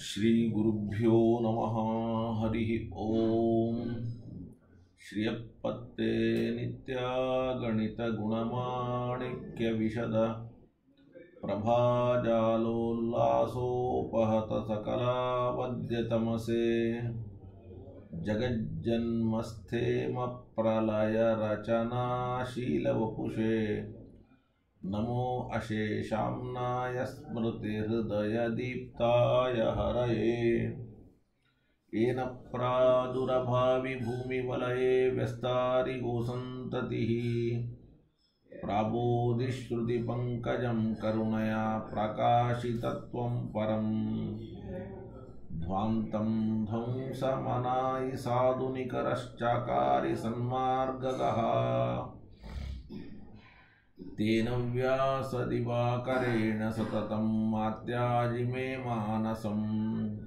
ಶ್ರೀಗುರುಭ್ಯೋ ನಮಃ ಹರಿ ಓಂ ಶ್ರಿಯಪ್ಪತ್ತೆ ನಿತ್ಯ ಗಣಿತ ಗುಣಮಾಣಿಕ್ಯ नमो अशेषाम्नाय स्मृतिहृदयदीप्ताय हरये। येन प्रादुरभावि भूमिवलये व्यस्तारिगोसन्ततिः प्राबोधिश्रुतिपङ्कजं करुणया प्रकाशितत्वं परम्। ध्वान्तं ध्वंसमनायि साधुनिकरश्चाकारि सन्मार्गगः। तेन व्यासदिवाकरेण सततं मात्याजि मे मानसम्।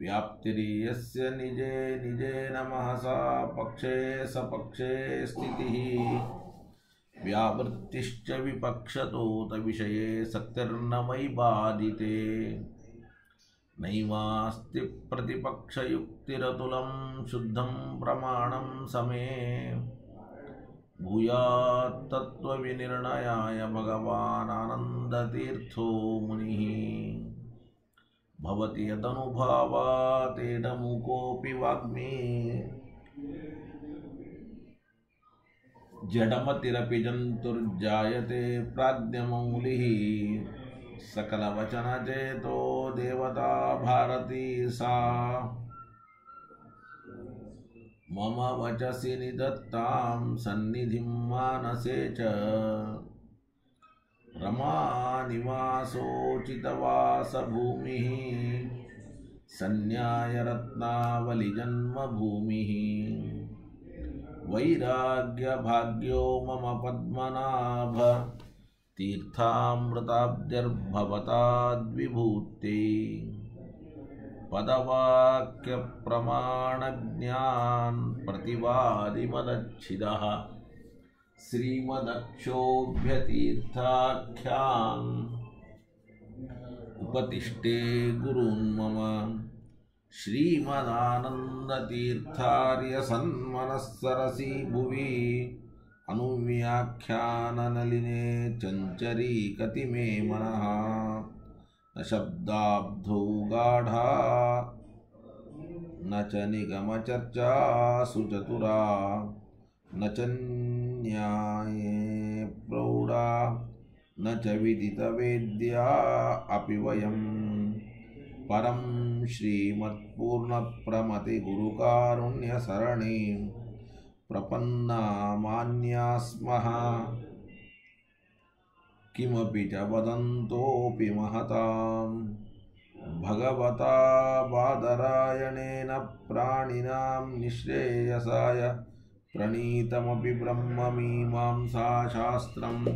व्याप्तिर्यस्य निजे निजेन महसा पक्षे सपक्षे स्थितिः। व्यावृत्तिश्च विपक्षतोतविषये सक्तिर्न मयि बाधिते। नैवास्ति प्रतिपक्षयुक्तिरतुलं शुद्धं प्रमाणं समे। भूयात्तत्त्वविनिर्णयाय भगवानानन्दतीर्थो मुनिः। भवति यदनुभावातेडमुकोऽपि वाग्मी। जडमतिरपि जन्तुर्जायते प्राज्ञमौलिः। सकलवचनचेतो देवता भारती सा मम वचसि निदत्तां सन्निधिं मानसे च। रमानिवासोचितवासभूमिः सन्न्यायरत्नावलिजन्मभूमिः वैराग्यभाग्यो मम पद्मनाभ तीर्थामृताब्जर्भवताद्विभूते। पदवाक्यप्रमाणज्ञान् प्रतिवादिमदच्छिदः श्रीमदक्षोभ्यतीर्थाख्यान् उपतिष्ठे गुरून्मम श्रीमदानन्दतीर्थार्यसन्मनःसरसि भुवि। अनुव्याख्याननलिने चञ्चरीकति मे मनः। न शब्दाब्धौ गाढा न च निगमचर्चा सुचतुरा। न च न्याये प्रौढा। न च विदितवेद्या अपि वयं परं श्रीमत्पूर्णप्रमतिगुरुकारुण्यसरणीं। प्रपन्ना मान्या स्मः किमपि च वदन्तोऽपि महतां भगवता बादरायणेन प्राणिनां निःश्रेयसाय प्रणीतमपि ब्रह्ममीमांसाशास्त्रम्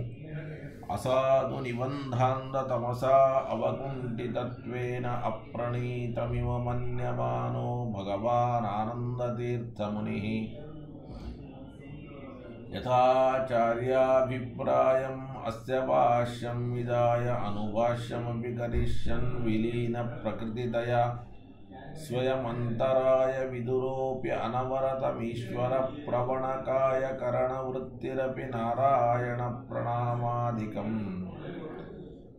असाधुनिबन्धान्धतमसा अवकुण्ठितत्वेन अप्रणीतमिव मन्यमानो भगवानानन्दतीर्थमुनिः। यथाचार्याभिप्रायम् अस्य भाष्यं विदाय अनुभाष्यमपि करिष्यन् विलीनप्रकृतितया। स्वयमन्तराय विदुरोऽप्य अनवरतमीश्वरप्रवणकाय करणवृत्तिरपि नारायणप्रणामादिकम्।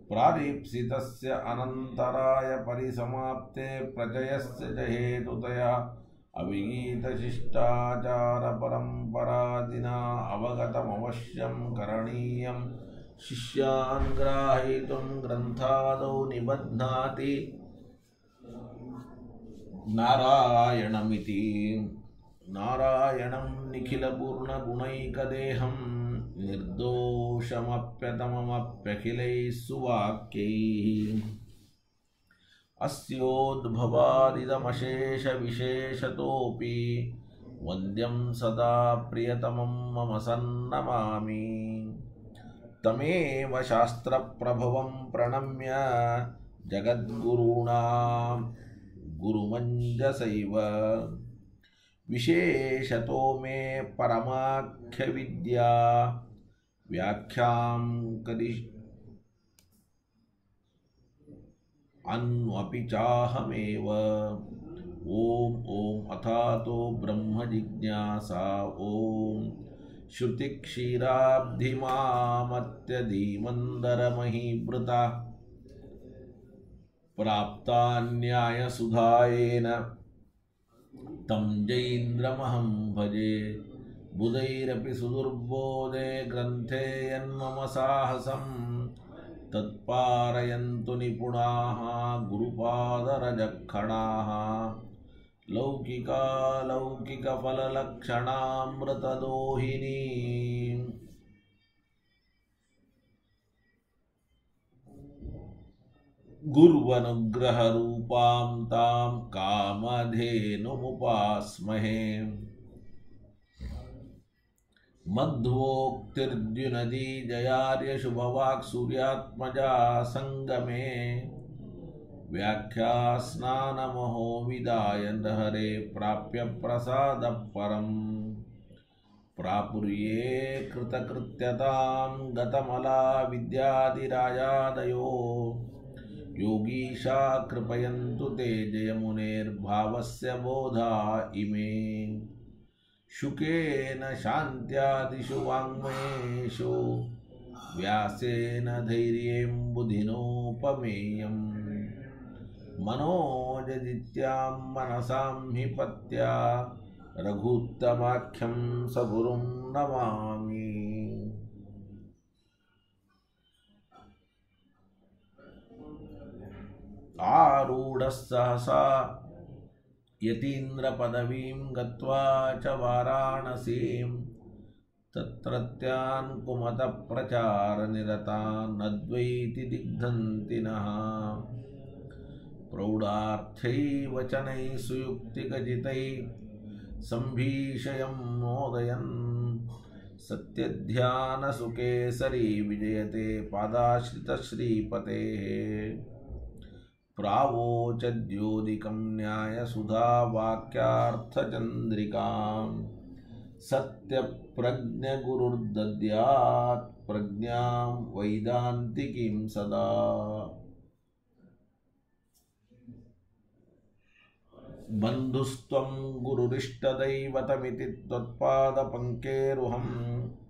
प्रादीप्सितस्य अनन्तराय परिसमाप्ते प्रजयस्य च हेतुतया अविगीतशिष्टाचारपरम्परादिना अवगतमवश्यं करणीयं शिष्यान् ग्राहयितुं ग्रन्थादौ निबध्नाति। नारायणमिति। नारायणं निखिलपूर्णगुणैकदेहं निर्दोषमप्यतममप्यखिलैः सुवाक्यैः। अस्योद्भवादिदमशेषविशेषतोऽपि वन्द्यं सदा प्रियतमं मम सन्नमामि। तमेव शास्त्रप्रभवं प्रणम्य जगद्गुरूणां गुरुमञ्जसैव। विशेषतो मे परमाख्यविद्या। व्याख्यां करिष् अन्वपि चाहमेव। ॐ ॐ, अथातो ब्रह्मजिज्ञासा ॐ। श्रुतिक्षीराब्धिमामत्यधीमन्दरमहीभृता प्राप्ता न्यायसुधायेन तं जैन्द्रमहं भजे। बुधैरपि सुदुर्बोधे ग्रन्थे यन्मम साहसं। तत्पारयन्तु निपुणाः गुरुपादरजक्षणाः लौकिकालौकिकफललक्षणामृतदोहिनी गुर्वनुग्रहरूपां तां कामधेनुमुपास्महे। मध्वोक्तिर्द्युनदी जयार्यशुभवाक्सूर्यात्मजा सङ्गमे व्याख्यास्नानमहो विदाय हरे प्राप्य प्रसादः परम् प्रापुर्ये कृतकृत्यतां गतमला विद्यादिराजादयो योगीशा कृपयन्तु ते जयमुनेर्भावस्य बोधा इमे। शुकेन शान्त्यादिषु वाङ्मयेषु। व्यासेन धैर्यें बुधिनोपमेयम् मनोजदित्यां मनसां हि पत्या रघुत्तमाख्यं सगुरुं नमामि। आरूढः सहसा यतीन्द्रपदवीं गत्वा च वाराणसीं। तत्रत्यान् कुमतप्रचारनिरतान् अद्वैति प्रौढार्थैः वचनैः सुयुक्तिकजितैः सम्भीषयं मोदयन्। सत्यध्यानसुकेसरी विजयते पादाश्रितश्रीपतेः। प्रावोचद्योदिकं न्यायसुधावाक्यार्थचन्द्रिकां। सत्यप्रज्ञगुरुर्दद्यात् प्रज्ञां वैदान्तिकीं सदा। बन्धुस्त्वं गुरुरिष्टदैवतमिति त्वत्पादपङ्केरुहं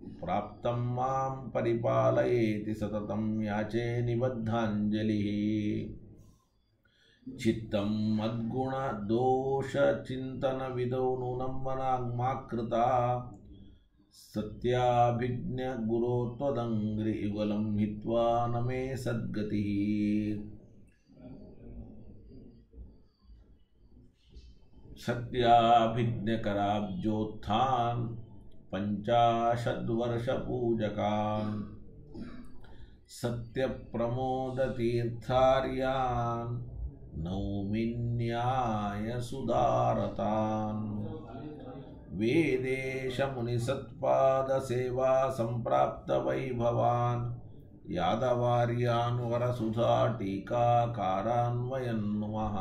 प्राप्तं माँ परिपालयेति सततं याचे निबद्धाञ्जलिः। चित्तं मद्गुणदोषचिन्तनविदौ नूनं मनाग्माकृता सत्याभिज्ञगुरो त्वदङ्घ्रियुगलं हित्वा न मे सद्गतिः। सत्याभिज्ञकराब्जोत्थान् पञ्चाशद्वर्षपूजकान् सत्यप्रमोदतीर्थार्यान् नौमिन्यायसुदारतान् वेदेशमुनिसत्पादसेवा सम्प्राप्तवैभवान् यादवार्यान् वरसुधा टीकाकारान्वयन्नुमः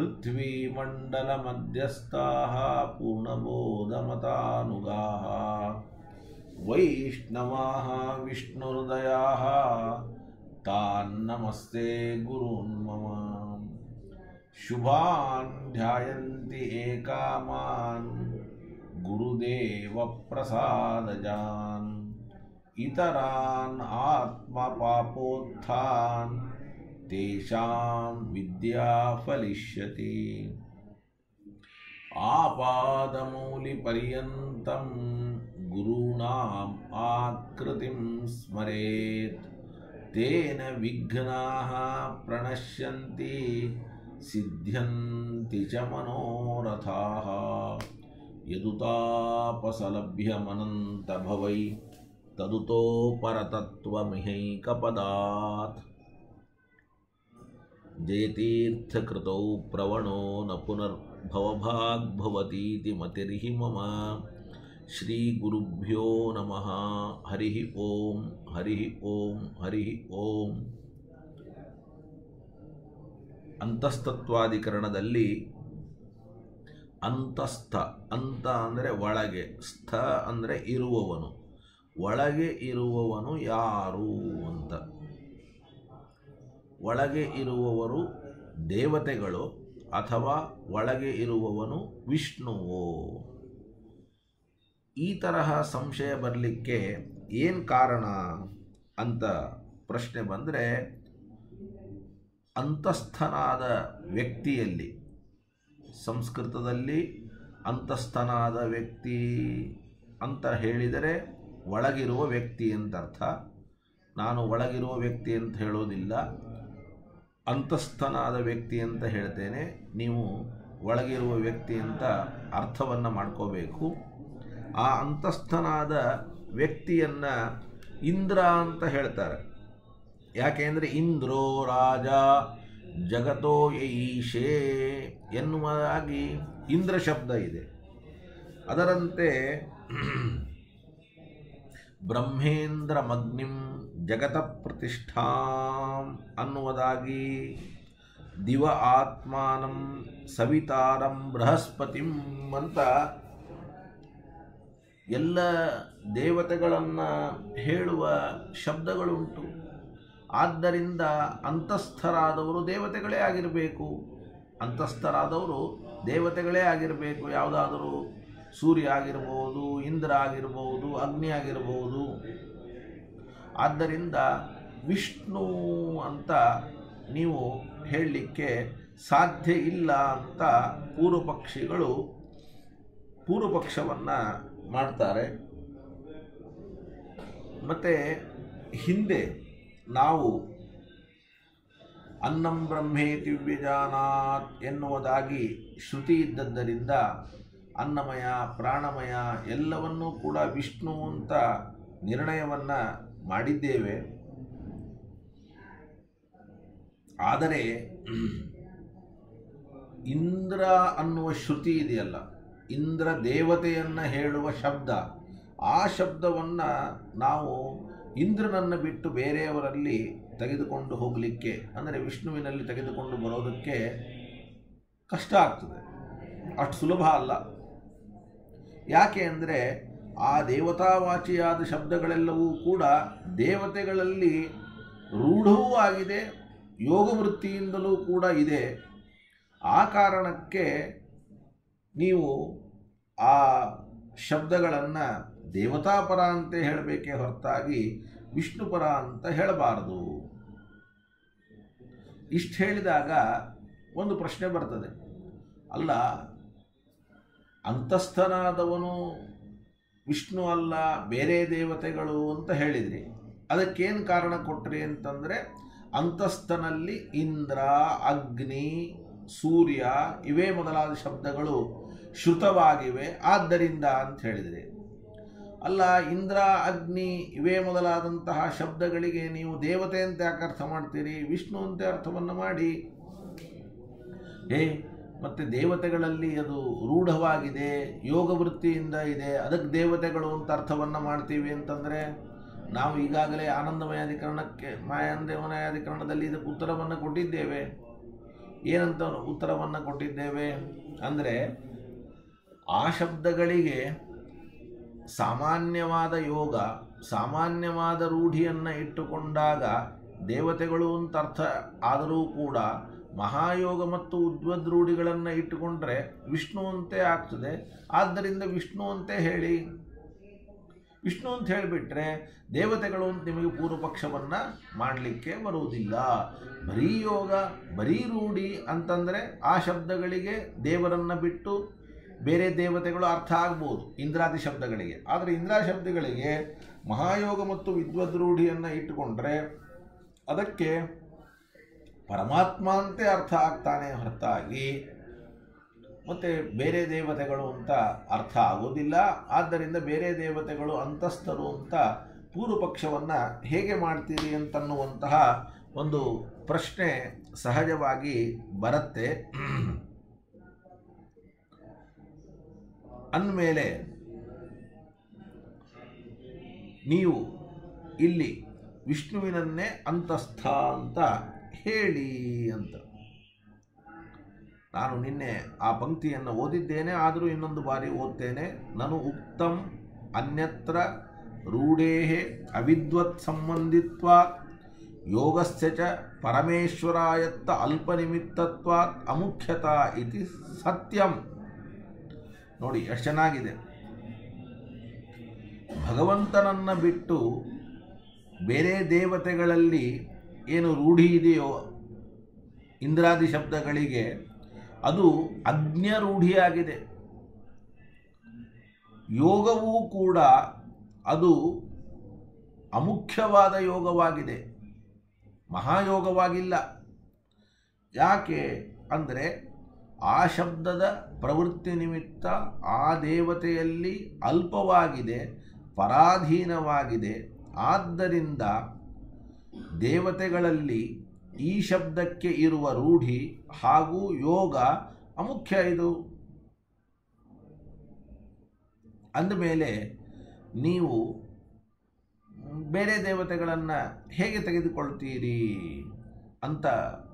पृथ्वीमण्डलमध्यस्थाः पूर्णबोधमतानुगाः वैष्णवाः विष्णुहृदयाः तान्नमस्ते गुरून् मम। शुभान् ध्यायन्ति एकामान् गुरुदेवप्रसादजान् इतरान् आत्मपापोत्थान् तेषां विद्या फलिष्यति। आपादमौलिपर्यन्तं गुरूणाम् आकृतिं स्मरेत्। तेन विघ्नाः प्रणश्यन्ति, सिद्ध्यन्ति च मनोरथाः। यदुतापसलभ्यमनन्तभवै तदुतो ಜಯತೀರ್ಥಕೃತೌ ಪ್ರವಣೋ ನ ಪುನರ್ಭವಭಾಗ್ಭವತೀತಿ ಮತಿರ್ಹಿ ಮಮ ಶ್ರೀಗುರುಭ್ಯೋ ನಮಃ ಹರಿ ಓಂ ಹರಿ ಓಂ ಹರಿ ಓಂ ಅಂತಸ್ತತ್ವಾಧಿಕರಣದಲ್ಲಿ ಅಂತಸ್ಥ, ಅಂತ ಅಂದರೆ ಒಳಗೆ, ಸ್ಥ ಅಂದರೆ ಇರುವವನು, ಒಳಗೆ ಇರುವವನು ಯಾರು ಅಂತ. ಒಳಗೆ ಇರುವವರು ದೇವತೆಗಳು ಅಥವಾ ಒಳಗೆ ಇರುವವನು ವಿಷ್ಣುವೋ. ಈ ತರಹ ಸಂಶಯ ಬರಲಿಕ್ಕೆ ಏನು ಕಾರಣ ಅಂತ ಪ್ರಶ್ನೆ ಬಂದರೆ, ಅಂತಸ್ಥನಾದ ವ್ಯಕ್ತಿಯಲ್ಲಿ, ಸಂಸ್ಕೃತದಲ್ಲಿ ಅಂತಸ್ಥನಾದ ವ್ಯಕ್ತಿ ಅಂತ ಹೇಳಿದರೆ ಒಳಗಿರುವ ವ್ಯಕ್ತಿ ಅಂತ ಅರ್ಥ ನಾನು ಒಳಗಿರುವ ವ್ಯಕ್ತಿ ಅಂತ ಹೇಳೋದಿಲ್ಲ. ಅಂತಸ್ಥನಾದ ವ್ಯಕ್ತಿ ಅಂತ ಹೇಳ್ತೇನೆ. ನೀವು ಒಳಗಿರುವ ವ್ಯಕ್ತಿ ಅಂತ ಅರ್ಥವನ್ನು ಮಾಡ್ಕೋಬೇಕು. ಆ ಅಂತಸ್ಥನಾದ ವ್ಯಕ್ತಿಯನ್ನು ಇಂದ್ರ ಅಂತ ಹೇಳ್ತಾರೆ. ಯಾಕೆಂದರೆ ಇಂದ್ರೋ ರಾಜ ಜಗತೋ ಈಶೇ ಎನ್ನುವಾಗಿ ಇಂದ್ರ ಶಬ್ದ ಇದೆ. ಅದರಂತೆ ಬ್ರಹ್ಮೇಂದ್ರಮಗ್ನಿಂ ಜಗತ ಪ್ರತಿಷ್ಠಾಂ ಅನ್ನುವುದಾಗಿ ದಿವ ಆತ್ಮಾನಂ ಸವಿತಾರಂ ಬೃಹಸ್ಪತಿಂ ಅಂತ ಎಲ್ಲ ದೇವತೆಗಳನ್ನು ಹೇಳುವ ಶಬ್ದಗಳುಂಟು. ಆದ್ದರಿಂದ ಅಂತಸ್ಥರಾದವರು ದೇವತೆಗಳೇ ಆಗಿರಬೇಕು. ಅಂತಸ್ಥರಾದವರು ದೇವತೆಗಳೇ ಆಗಿರಬೇಕು. ಯಾವುದಾದರೂ ಸೂರ್ಯ ಆಗಿರ್ಬೋದು, ಇಂದ್ರ ಆಗಿರ್ಬೋದು, ಅಗ್ನಿ ಆಗಿರ್ಬೋದು. ಆದ್ದರಿಂದ ವಿಷ್ಣು ಅಂತ ನೀವು ಹೇಳಲಿಕ್ಕೆ ಸಾಧ್ಯ ಇಲ್ಲ ಅಂತ ಪೂರ್ವ ಪಕ್ಷಿಗಳು ಪೂರ್ವ ಪಕ್ಷವನ್ನು ಮಾಡ್ತಾರೆ. ಮತ್ತು ಹಿಂದೆ ನಾವು ಅನ್ನಂ ಬ್ರಹ್ಮೇತಿ ವ್ಯಜಾನಾತ್ ಎನ್ನುವುದಾಗಿ ಶ್ರುತಿ ಇದ್ದದ್ದರಿಂದ ಅನ್ನಮಯ, ಪ್ರಾಣಮಯ ಎಲ್ಲವನ್ನೂ ಕೂಡ ವಿಷ್ಣು ಅಂತ ನಿರ್ಣಯವನ್ನು ಮಾಡಿದ್ದೇವೆ. ಆದರೆ ಇಂದ್ರ ಅನ್ನುವ ಶ್ರುತಿ ಇದೆಯಲ್ಲ. ಇಂದ್ರ ದೇವತೆಯನ್ನು ಹೇಳುವ ಶಬ್ದ. ಆ ಶಬ್ದವನ್ನು ನಾವು ಇಂದ್ರನನ್ನು ಬಿಟ್ಟು ಬೇರೆಯವರಲ್ಲಿ ತೆಗೆದುಕೊಂಡು ಹೋಗಲಿಕ್ಕೆ, ಅಂದರೆ ವಿಷ್ಣುವಿನಲ್ಲಿ ತೆಗೆದುಕೊಂಡು ಬರೋದಕ್ಕೆ ಕಷ್ಟ ಆಗ್ತದೆ. ಅಷ್ಟು ಸುಲಭ ಅಲ್ಲ. ಯಾಕೆ ಅಂದರೆ ಆ ದೇವತಾವಾಚಿಯಾದ ಶಬ್ದಗಳೆಲ್ಲವೂ ಕೂಡ ದೇವತೆಗಳಲ್ಲಿ ರೂಢವೂ ಆಗಿದೆ ಯೋಗ ವೃತ್ತಿಯಿಂದಲೂ ಕೂಡ ಇದೆ. ಆ ಕಾರಣಕ್ಕೆ ನೀವು ಆ ಶಬ್ದಗಳನ್ನು ದೇವತಾಪರ ಅಂತ ಹೇಳಬೇಕೇ ಹೊರತಾಗಿ ವಿಷ್ಣುಪರ ಅಂತ ಹೇಳಬಾರದು. ಇಷ್ಟು ಹೇಳಿದಾಗ ಒಂದು ಪ್ರಶ್ನೆ ಬರ್ತದೆ. ಅಲ್ಲ, ಅಂತಸ್ಥನಾದವನು ವಿಷ್ಣು ಅಲ್ಲ, ಬೇರೆ ದೇವತೆಗಳು ಅಂತ ಹೇಳಿದ್ರಿ. ಅದಕ್ಕೇನು ಕಾರಣ ಕೊಟ್ರಿ ಅಂತಂದರೆ, ಅಂತಸ್ಥನಲ್ಲಿ ಇಂದ್ರ, ಅಗ್ನಿ, ಸೂರ್ಯ ಇವೇ ಮೊದಲಾದ ಶಬ್ದಗಳು ಶ್ರುತವಾಗಿವೆ, ಆದ್ದರಿಂದ ಅಂತ ಹೇಳಿದ್ರಿ. ಅಲ್ಲ, ಇಂದ್ರ, ಅಗ್ನಿ ಇವೇ ಮೊದಲಾದಂತಹ ಶಬ್ದಗಳಿಗೆ ನೀವು ದೇವತೆ ಅಂತ ಯಾಕೆ ಅರ್ಥ ಮಾಡ್ತೀರಿ, ವಿಷ್ಣು ಅಂತ ಅರ್ಥವನ್ನು ಮಾಡಿ. ಏ ಮತ್ತು ದೇವತೆಗಳಲ್ಲಿ ಅದು ರೂಢವಾಗಿದೆ ಯೋಗ ವೃತ್ತಿಯಿಂದ ಇದೆ, ಅದಕ್ಕೆ ದೇವತೆಗಳು ಅಂತ ಅರ್ಥವನ್ನು ಮಾಡ್ತೀವಿ ಅಂತಂದರೆ ನಾವು ಈಗಾಗಲೇ ಆನಂದಮಯ ಅಧಿಕರಣಕ್ಕೆ ಮಾಯಾಂದೇವನಯ ಅಧಿಕರಣದಲ್ಲಿ ಇದಕ್ಕೆ ಉತ್ತರವನ್ನು ಕೊಟ್ಟಿದ್ದೇವೆ. ಏನಂತ ಉತ್ತರವನ್ನು ಕೊಟ್ಟಿದ್ದೇವೆ ಅಂದರೆ ಆ ಶಬ್ದಗಳಿಗೆ ಸಾಮಾನ್ಯವಾದ ಯೋಗ, ಸಾಮಾನ್ಯವಾದ ರೂಢಿಯನ್ನು ಇಟ್ಟುಕೊಂಡಾಗ ದೇವತೆಗಳು ಅಂತ ಅರ್ಥ ಆದರೂ ಕೂಡ ಮಹಾಯೋಗ ಮತ್ತು ಉದ್ವದ್ ರೂಢಿಗಳನ್ನು ಇಟ್ಟುಕೊಂಡ್ರೆ ವಿಷ್ಣು ಅಂತೆ ಆಗ್ತದೆ. ಆದ್ದರಿಂದ ವಿಷ್ಣು ಅಂತೆ ಹೇಳಿ. ವಿಷ್ಣು ಅಂತ ಹೇಳಿಬಿಟ್ರೆ ದೇವತೆಗಳು ಅಂತ ನಿಮಗೆ ಪೂರ್ವಪಕ್ಷವನ್ನು ಮಾಡಲಿಕ್ಕೆ ಬರುವುದಿಲ್ಲ. ಬರೀ ಯೋಗ, ಬರೀ ರೂಢಿ ಅಂತಂದರೆ ಆ ಶಬ್ದಗಳಿಗೆ ದೇವರನ್ನು ಬಿಟ್ಟು ಬೇರೆ ದೇವತೆಗಳು ಅರ್ಥ ಆಗ್ಬೋದು, ಇಂದ್ರಾದಿ ಶಬ್ದಗಳಿಗೆ. ಆದರೆ ಇಂದ್ರಾ ಶಬ್ದಗಳಿಗೆ ಮಹಾಯೋಗ ಮತ್ತು ವಿದ್ವದ್ರೂಢಿಯನ್ನು ಇಟ್ಟುಕೊಂಡ್ರೆ ಅದಕ್ಕೆ ಪರಮಾತ್ಮ ಅಂತೆ ಅರ್ಥ ಆಗ್ತಾನೆ ಹೊರತಾಗಿ ಮತ್ತು ಬೇರೆ ದೇವತೆಗಳು ಅಂತ ಅರ್ಥ ಆಗೋದಿಲ್ಲ. ಆದ್ದರಿಂದ ಬೇರೆ ದೇವತೆಗಳು ಅಂತಸ್ಥರು ಅಂತ ಪೂರ್ವ ಪಕ್ಷವನ್ನು ಹೇಗೆ ಮಾಡ್ತೀರಿ ಅಂತನ್ನುವಂತಹ ಒಂದು ಪ್ರಶ್ನೆ ಸಹಜವಾಗಿ ಬರುತ್ತೆ. ಅಂದಮೇಲೆ ನೀವು ಇಲ್ಲಿ ವಿಷ್ಣುವಿನನ್ನೇ ಅಂತಸ್ಥ ಅಂತ ಹೇಳಿ ಅಂತ ನಾನು ನಿನ್ನೆ ಆ ಪಂಕ್ತಿಯನ್ನು ಓದಿದ್ದೇನೆ, ಆದರೂ ಇನ್ನೊಂದು ಬಾರಿ ಓದ್ತೇನೆ. ನಾನು ಉಕ್ತಂ ಅನ್ಯತ್ರ ರೂಢೇ ಅವಿದ್ವತ್ ಸಂಬಂಧಿತ್ವ ಯೋಗಸ್ಯ ಚ ಪರಮೇಶ್ವರಾಯತ್ತ ಅಲ್ಪನಿಮಿತ್ತತ್ವಾತ್, ಅಮುಖ್ಯತ ಇತಿ ಸತ್ಯಂ. ನೋಡಿ, ಎಷ್ಟು ಚೆನ್ನಾಗಿದೆ. ಭಗವಂತನನ್ನು ಬಿಟ್ಟು ಬೇರೆ ದೇವತೆಗಳಲ್ಲಿ ಏನು ರೂಢಿ ಇದೆಯೋ ಇಂದ್ರಾದಿ ಶಬ್ದಗಳಿಗೆ ಅದು ಅಜ್ಞ ರೂಢಿಯಾಗಿದೆ ಯೋಗವೂ ಕೂಡ ಅದು ಅಮುಖ್ಯವಾದ ಯೋಗವಾಗಿದೆ. ಮಹಾಯೋಗವಾಗಿಲ್ಲ. ಯಾಕೆ ಅಂದರೆ ಆ ಶಬ್ದದ ಪ್ರವೃತ್ತಿ ನಿಮಿತ್ತ ಆ ದೇವತೆಯಲ್ಲಿ ಅಲ್ಪವಾಗಿದೆ, ಪರಾಧೀನವಾಗಿದೆ. ಆದ್ದರಿಂದ ದೇವತೆಗಳಲ್ಲಿ ಈ ಶಬ್ದಕ್ಕೆ ಇರುವ ರೂಢಿ ಹಾಗೂ ಯೋಗ ಅಮುಖ್ಯ ಇದು. ಅಂದಮೇಲೆ ನೀವು ಬೇರೆ ದೇವತೆಗಳನ್ನು ಹೇಗೆ ತೆಗೆದುಕೊಳ್ತೀರಿ ಅಂತ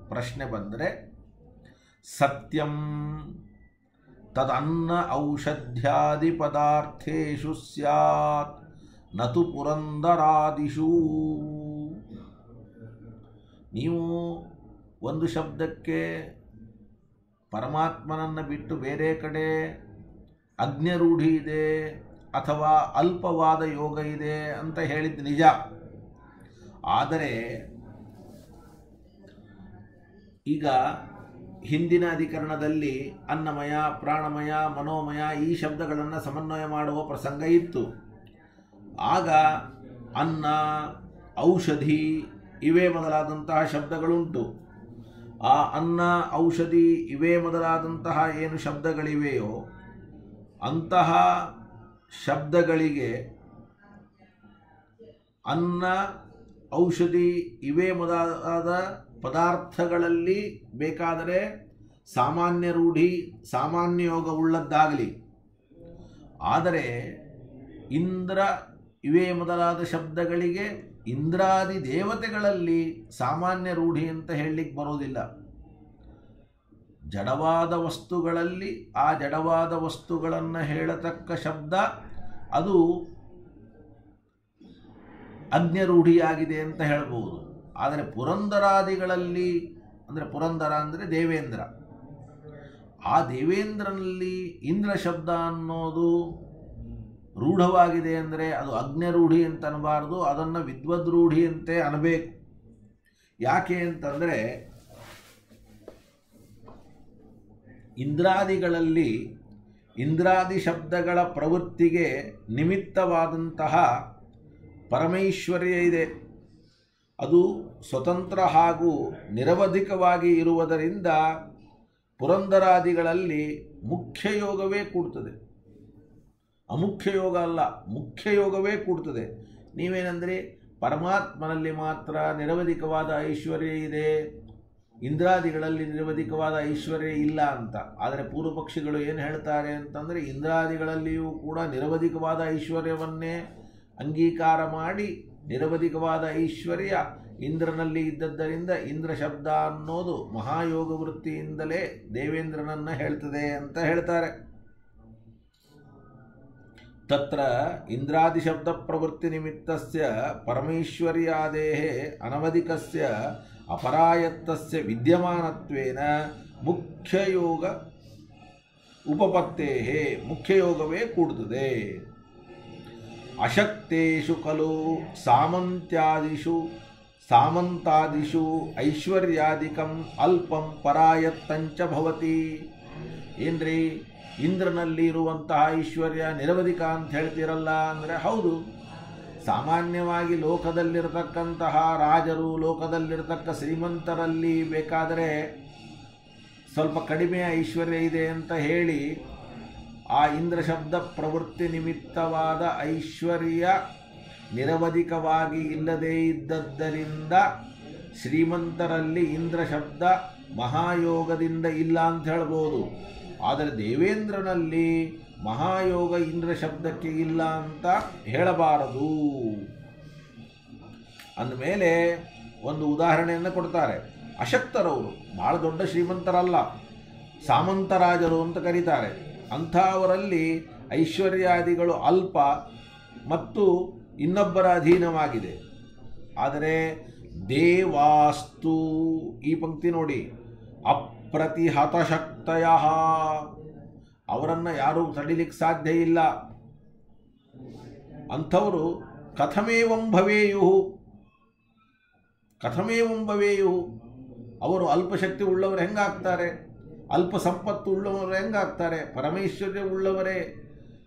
ಪ್ರಶ್ನೆ ಬಂದರೆ, ಸತ್ಯಂ ತದನ್ನ ಔಷಧ್ಯಾದಿ ಪದಾರ್ಥೇಶು ಸ್ಯಾತ್ ನತು ಪುರಂದರಾದಿಷು. ನೀವು ಒಂದು ಶಬ್ದಕ್ಕೆ ಪರಮಾತ್ಮನನ್ನು ಬಿಟ್ಟು ಬೇರೆ ಕಡೆ ಅಜ್ಞರೂಢಿ ಇದೆ ಅಥವಾ ಅಲ್ಪವಾದ ಯೋಗ ಇದೆ ಅಂತ ಹೇಳಿದ್ದು ನಿಜ. ಆದರೆ ಈಗ ಹಿಂದಿನ ಅಧಿಕರಣದಲ್ಲಿ ಅನ್ನಮಯ, ಪ್ರಾಣಮಯ, ಮನೋಮಯ ಈ ಶಬ್ದಗಳನ್ನು ಸಮನ್ವಯ ಮಾಡುವ ಪ್ರಸಂಗ ಇತ್ತು. ಆಗ ಅನ್ನ, ಔಷಧಿ ಇವೇ ಮೊದಲಾದಂತಹ ಶಬ್ದಗಳುಂಟು. ಆ ಅನ್ನ ಔಷಧಿ ಇವೇ ಮೊದಲಾದಂತಹ ಏನು ಶಬ್ದಗಳಿವೆಯೋ, ಅಂತಹ ಶಬ್ದಗಳಿಗೆ ಅನ್ನ ಔಷಧಿ ಇವೇ ಮೊದಲಾದ ಪದಾರ್ಥಗಳಲ್ಲಿ ಬೇಕಾದರೆ ಸಾಮಾನ್ಯ ರೂಢಿ, ಸಾಮಾನ್ಯ ಯೋಗ ಉಳ್ಳದ್ದಾಗಲಿ. ಆದರೆ ಇಂದ್ರ ಇವೇ ಮೊದಲಾದ ಶಬ್ದಗಳಿಗೆ ಇಂದ್ರಾದಿ ದೇವತೆಗಳಲ್ಲಿ ಸಾಮಾನ್ಯ ರೂಢಿ ಅಂತ ಹೇಳಲಿಕ್ಕೆ ಬರೋದಿಲ್ಲ. ಜಡವಾದ ವಸ್ತುಗಳಲ್ಲಿ ಆ ಜಡವಾದ ವಸ್ತುಗಳನ್ನು ಹೇಳತಕ್ಕ ಶಬ್ದ ಅದು ಅಜ್ಞರೂಢಿಯಾಗಿದೆ ಅಂತ ಹೇಳ್ಬೋದು. ಆದರೆ ಪುರಂದರಾದಿಗಳಲ್ಲಿ ಅಂದರೆ ಪುರಂದರ ಅಂದರೆ ದೇವೇಂದ್ರ. ಆ ದೇವೇಂದ್ರನಲ್ಲಿ ಇಂದ್ರ ಶಬ್ದ ಅನ್ನೋದು ರೂಢವಾಗಿದೆ ಅಂದರೆ ಅದು ಅಜ್ಞರೂಢಿ ಅಂತ ಅನ್ನಬಾರ್ದು ಅದನ್ನು ವಿದ್ವದ್ರೂಢಿ ಅಂತೆ ಅನ್ನಬೇಕು ಯಾಕೆ ಅಂತಂದರೆ ಇಂದ್ರಾದಿಗಳಲ್ಲಿ ಇಂದ್ರಾದಿ ಶಬ್ದಗಳ ಪ್ರವೃತ್ತಿಗೆ ನಿಮಿತ್ತವಾದಂತಹ ಪರಮೈಶ್ವರ್ಯ ಇದೆ. ಅದು ಸ್ವತಂತ್ರ ಹಾಗೂ ನಿರವಧಿಕವಾಗಿ ಇರುವುದರಿಂದ ಪುರಂದರಾದಿಗಳಲ್ಲಿ ಮುಖ್ಯ ಯೋಗವೇ ಕೂಡ್ತದೆ. ಅಮುಖ್ಯ ಯೋಗ ಅಲ್ಲ ಮುಖ್ಯ ಯೋಗವೇ ಕೂಡ್ತದೆ. ನೀವೇನೆಂದರೆ ಪರಮಾತ್ಮನಲ್ಲಿ ಮಾತ್ರ ನಿರವಧಿಕವಾದ ಐಶ್ವರ್ಯ ಇದೆ. ಇಂದ್ರಾದಿಗಳಲ್ಲಿ ನಿರವಧಿಕವಾದ ಐಶ್ವರ್ಯ ಇಲ್ಲ ಅಂತ. ಆದರೆ ಪೂರ್ವ ಪಕ್ಷಿಗಳು ಏನು ಹೇಳ್ತಾರೆ ಅಂತಂದರೆ ಇಂದ್ರಾದಿಗಳಲ್ಲಿಯೂ ಕೂಡ ನಿರವಧಿಕವಾದ ಐಶ್ವರ್ಯವನ್ನೇ ಅಂಗೀಕಾರ ಮಾಡಿ ನಿರವಧಿಕವಾದ ಐಶ್ವರ್ಯ ಇಂದ್ರನಲ್ಲಿ ಇದ್ದದ್ದರಿಂದ ಇಂದ್ರ ಶಬ್ದ ಅನ್ನೋದು ಮಹಾಯೋಗ ವೃತ್ತಿಯಿಂದಲೇ ದೇವೇಂದ್ರನನ್ನು ಹೇಳ್ತದೆ ಅಂತ ಹೇಳ್ತಾರೆ. ಪ್ರವೃತ್ತಿ ನಿಮಿತ್ತಸ್ಯ ಪರಮೇಶ್ವರ್ಯಾದೇಹ ಅನವಧಿಕಸ್ಯ ಅಪರಾಯತ್ತಸ್ಯ ವಿದ್ಯಮಾನತ್ವೇನ ಮುಖ್ಯಯೋಗ ಉಪಪತ್ತೇ ಮುಖ್ಯಯೋಗವೇ ಕೂಡುತ್ತದೆ ಅಶಕ್ತೇಷು ಖಲು ಸಾಮಂತ್ಯಾದಿಷು ಸಾಮಂತಾದಿಷು ಐಶ್ವರ್ಯಾದಿಕಂ ಅಲ್ಪಂ ಪರಾಯತ್ತಂಚ ಭವತಿ ಏನ್ರಿ ಇಂದ್ರನಲ್ಲಿ ಇರುವಂತಹ ಐಶ್ವರ್ಯ ನಿರವಧಿಕ ಅಂತ ಹೇಳ್ತಿರಲ್ಲ ಅಂದರೆ ಹೌದು. ಸಾಮಾನ್ಯವಾಗಿ ಲೋಕದಲ್ಲಿರತಕ್ಕಂತಹ ರಾಜರು, ಲೋಕದಲ್ಲಿರತಕ್ಕ ಶ್ರೀಮಂತರಲ್ಲಿ ಬೇಕಾದರೆ ಸ್ವಲ್ಪ ಕಡಿಮೆ ಐಶ್ವರ್ಯ ಇದೆ ಅಂತ ಹೇಳಿ ಆ ಇಂದ್ರ ಶಬ್ದ ಪ್ರವೃತ್ತಿ ನಿಮಿತ್ತವಾದ ಐಶ್ವರ್ಯ ನಿರವಧಿಕವಾಗಿ ಇಲ್ಲದೇ ಇದ್ದದ್ದರಿಂದ ಶ್ರೀಮಂತರಲ್ಲಿ ಇಂದ್ರ ಶಬ್ದ ಮಹಾಯೋಗದಿಂದ ಇಲ್ಲ ಅಂತ ಹೇಳ್ಬೋದು. ಆದರೆ ದೇವೇಂದ್ರನಲ್ಲಿ ಮಹಾಯೋಗ ಇಂದ್ರ ಶಬ್ದಕ್ಕೆ ಇಲ್ಲ ಅಂತ ಹೇಳಬಾರದು. ಅಂದಮೇಲೆ ಒಂದು ಉದಾಹರಣೆಯನ್ನು ಕೊಡ್ತಾರೆ. ಅಶಕ್ತರವರು, ಭಾಳ ದೊಡ್ಡ ಶ್ರೀಮಂತರಲ್ಲ, ಸಾಮಂತರಾಜರು ಅಂತ ಕರೀತಾರೆ. ಅಂಥವರಲ್ಲಿ ಐಶ್ವರ್ಯಾದಿಗಳು ಅಲ್ಪ ಮತ್ತು ಇನ್ನೊಬ್ಬರ ಅಧೀನವಾಗಿದೆ. ಆದರೆ ದೇವಾಸ್ತು ಈ ಪಂಕ್ತಿ ನೋಡಿ. ಅಪ್ರತಿಹತಶಕ್ತಯ ಅವರನ್ನು ಯಾರೂ ತಡಿಲಿಕ್ಕೆ ಸಾಧ್ಯ ಇಲ್ಲ. ಅಂಥವರು ಕಥಮೇವಂ ಭವೇಯು ಕಥಮೇವಂ ಭವೇಯು ಅವರು ಅಲ್ಪಶಕ್ತಿ ಉಳ್ಳವರು ಹೆಂಗಾಗ್ತಾರೆ? ಅಲ್ಪ ಸಂಪತ್ತು ಉಳ್ಳವರು ಹೆಂಗಾಗ್ತಾರೆ? ಪರಮೇಶ್ವರ್ಯ ಉಳ್ಳವರೇ?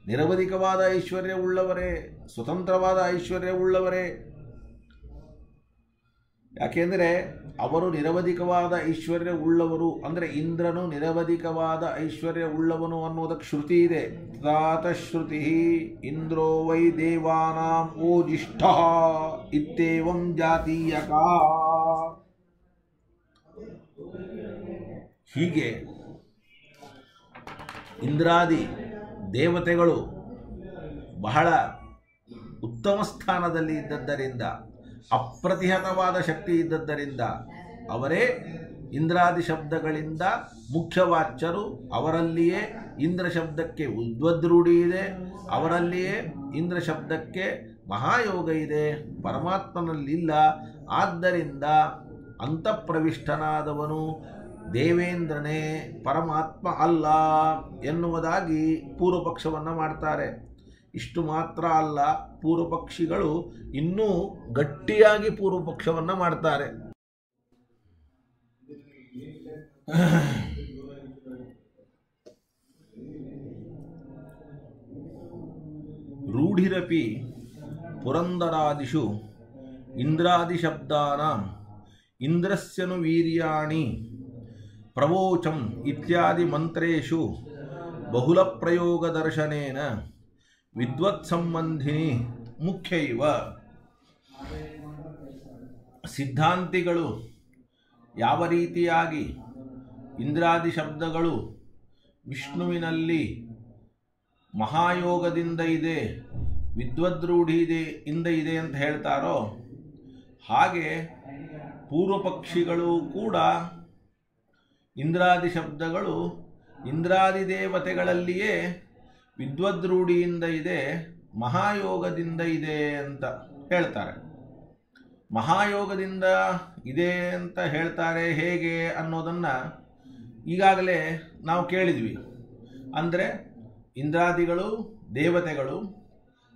ನಿರವಧಿಕವಾದ ಐಶ್ವರ್ಯ ಉಳ್ಳವರೇ? ಸ್ವತಂತ್ರವಾದ ಐಶ್ವರ್ಯ ಉಳ್ಳವರೇ? ಯಾಕೆಂದರೆ ಅವರು ನಿರವಧಿಕವಾದ ಐಶ್ವರ್ಯ ಉಳ್ಳವರು, ಅಂದರೆ ಇಂದ್ರನು ನಿರವಧಿಕವಾದ ಐಶ್ವರ್ಯ ಉಳ್ಳವನು ಅನ್ನೋದಕ್ಕೆ ಶ್ರುತಿ ಇದೆ. ತಾತ ಶ್ರುತಿ ಇಂದ್ರೋ ವೈ ದೇವಾನಾಂ ಓಜಿಷ್ಠ ಇತ್ತೇವಂ ಜಾತೀಯಕ. ಹೀಗೆ ಇಂದ್ರಾದಿ ದೇವತೆಗಳು ಬಹಳ ಉತ್ತಮ ಸ್ಥಾನದಲ್ಲಿ ಇದ್ದದ್ದರಿಂದ ಅಪ್ರತಿಹತವಾದ ಶಕ್ತಿ ಇದ್ದದ್ದರಿಂದ ಅವರೇ ಇಂದ್ರಾದಿ ಶಬ್ದಗಳಿಂದ ಮುಖ್ಯವಾಚ್ಯರು, ಅವರಲ್ಲಿಯೇ ಇಂದ್ರ ಶಬ್ದಕ್ಕೆ ಉದ್ವದ್ರೂಢಿ ಇದೆ, ಅವರಲ್ಲಿಯೇ ಇಂದ್ರ ಶಬ್ದಕ್ಕೆ ಮಹಾಯೋಗ ಇದೆ, ಪರಮಾತ್ಮನಲ್ಲಿಲ್ಲ. ಆದ್ದರಿಂದ ಅಂತಃಪ್ರವಿಷ್ಟನಾದವನು ದೇವೇಂದ್ರನೇ ಪರಮಾತ್ಮ ಅಲ್ಲ ಎನ್ನುವುದಾಗಿ ಪೂರ್ವಪಕ್ಷವನ್ನು ಮಾಡ್ತಾರೆ. ಇಷ್ಟು ಮಾತ್ರ ಅಲ್ಲ, ಪೂರ್ವಪಕ್ಷಿಗಳು ಇನ್ನೂ ಗಟ್ಟಿಯಾಗಿ ಪೂರ್ವಪಕ್ಷವನ್ನು ಮಾಡ್ತಾರೆ. ರೂಢಿರಪಿ ಪುರಂದರಾದಿಷು ಇಂದ್ರಾದಿಶಬ್ದಾನಾಂ ಇಂದ್ರಸ್ಯನು ವೀರ್ಯಾಣಿ ಪ್ರವೋಚಂ ಇತ್ಯಾದಿ ಮಂತ್ರೇಷು ಬಹುಲಪ್ರಯೋಗದರ್ಶನೇನ ವಿದ್ವತ್ಸಂಬಂಧಿನಿ ಮುಖ್ಯೈವ. ಸಿದ್ಧಾಂತಿಗಳು ಯಾವ ರೀತಿಯಾಗಿ ಇಂದ್ರಾದಿ ಶಬ್ದಗಳು ವಿಷ್ಣುವಿನಲ್ಲಿ ಮಹಾಯೋಗದಿಂದ ಇದೆ, ವಿದ್ವದ್ರೂಢಿ ಇದೆ, ಇಂದ ಇದೆ ಅಂತ ಹೇಳ್ತಾರೋ, ಹಾಗೆ ಪೂರ್ವ ಪಕ್ಷಿಗಳು ಕೂಡ ಇಂದ್ರಾದಿ ಶಬ್ದಗಳು ಇಂದ್ರಾದಿ ದೇವತೆಗಳಲ್ಲಿಯೇ ವಿದ್ವದ್ರೂಢಿಯಿಂದ ಇದೆ, ಮಹಾಯೋಗದಿಂದ ಇದೆ ಅಂತ ಹೇಳ್ತಾರೆ. ಮಹಾಯೋಗದಿಂದ ಇದೆ ಅಂತ ಹೇಳ್ತಾರೆ ಹೇಗೆ ಅನ್ನೋದನ್ನು ಈಗಾಗಲೇ ನಾವು ಕೇಳಿದ್ವಿ. ಅಂದರೆ ಇಂದ್ರಾದಿಗಳು, ದೇವತೆಗಳು,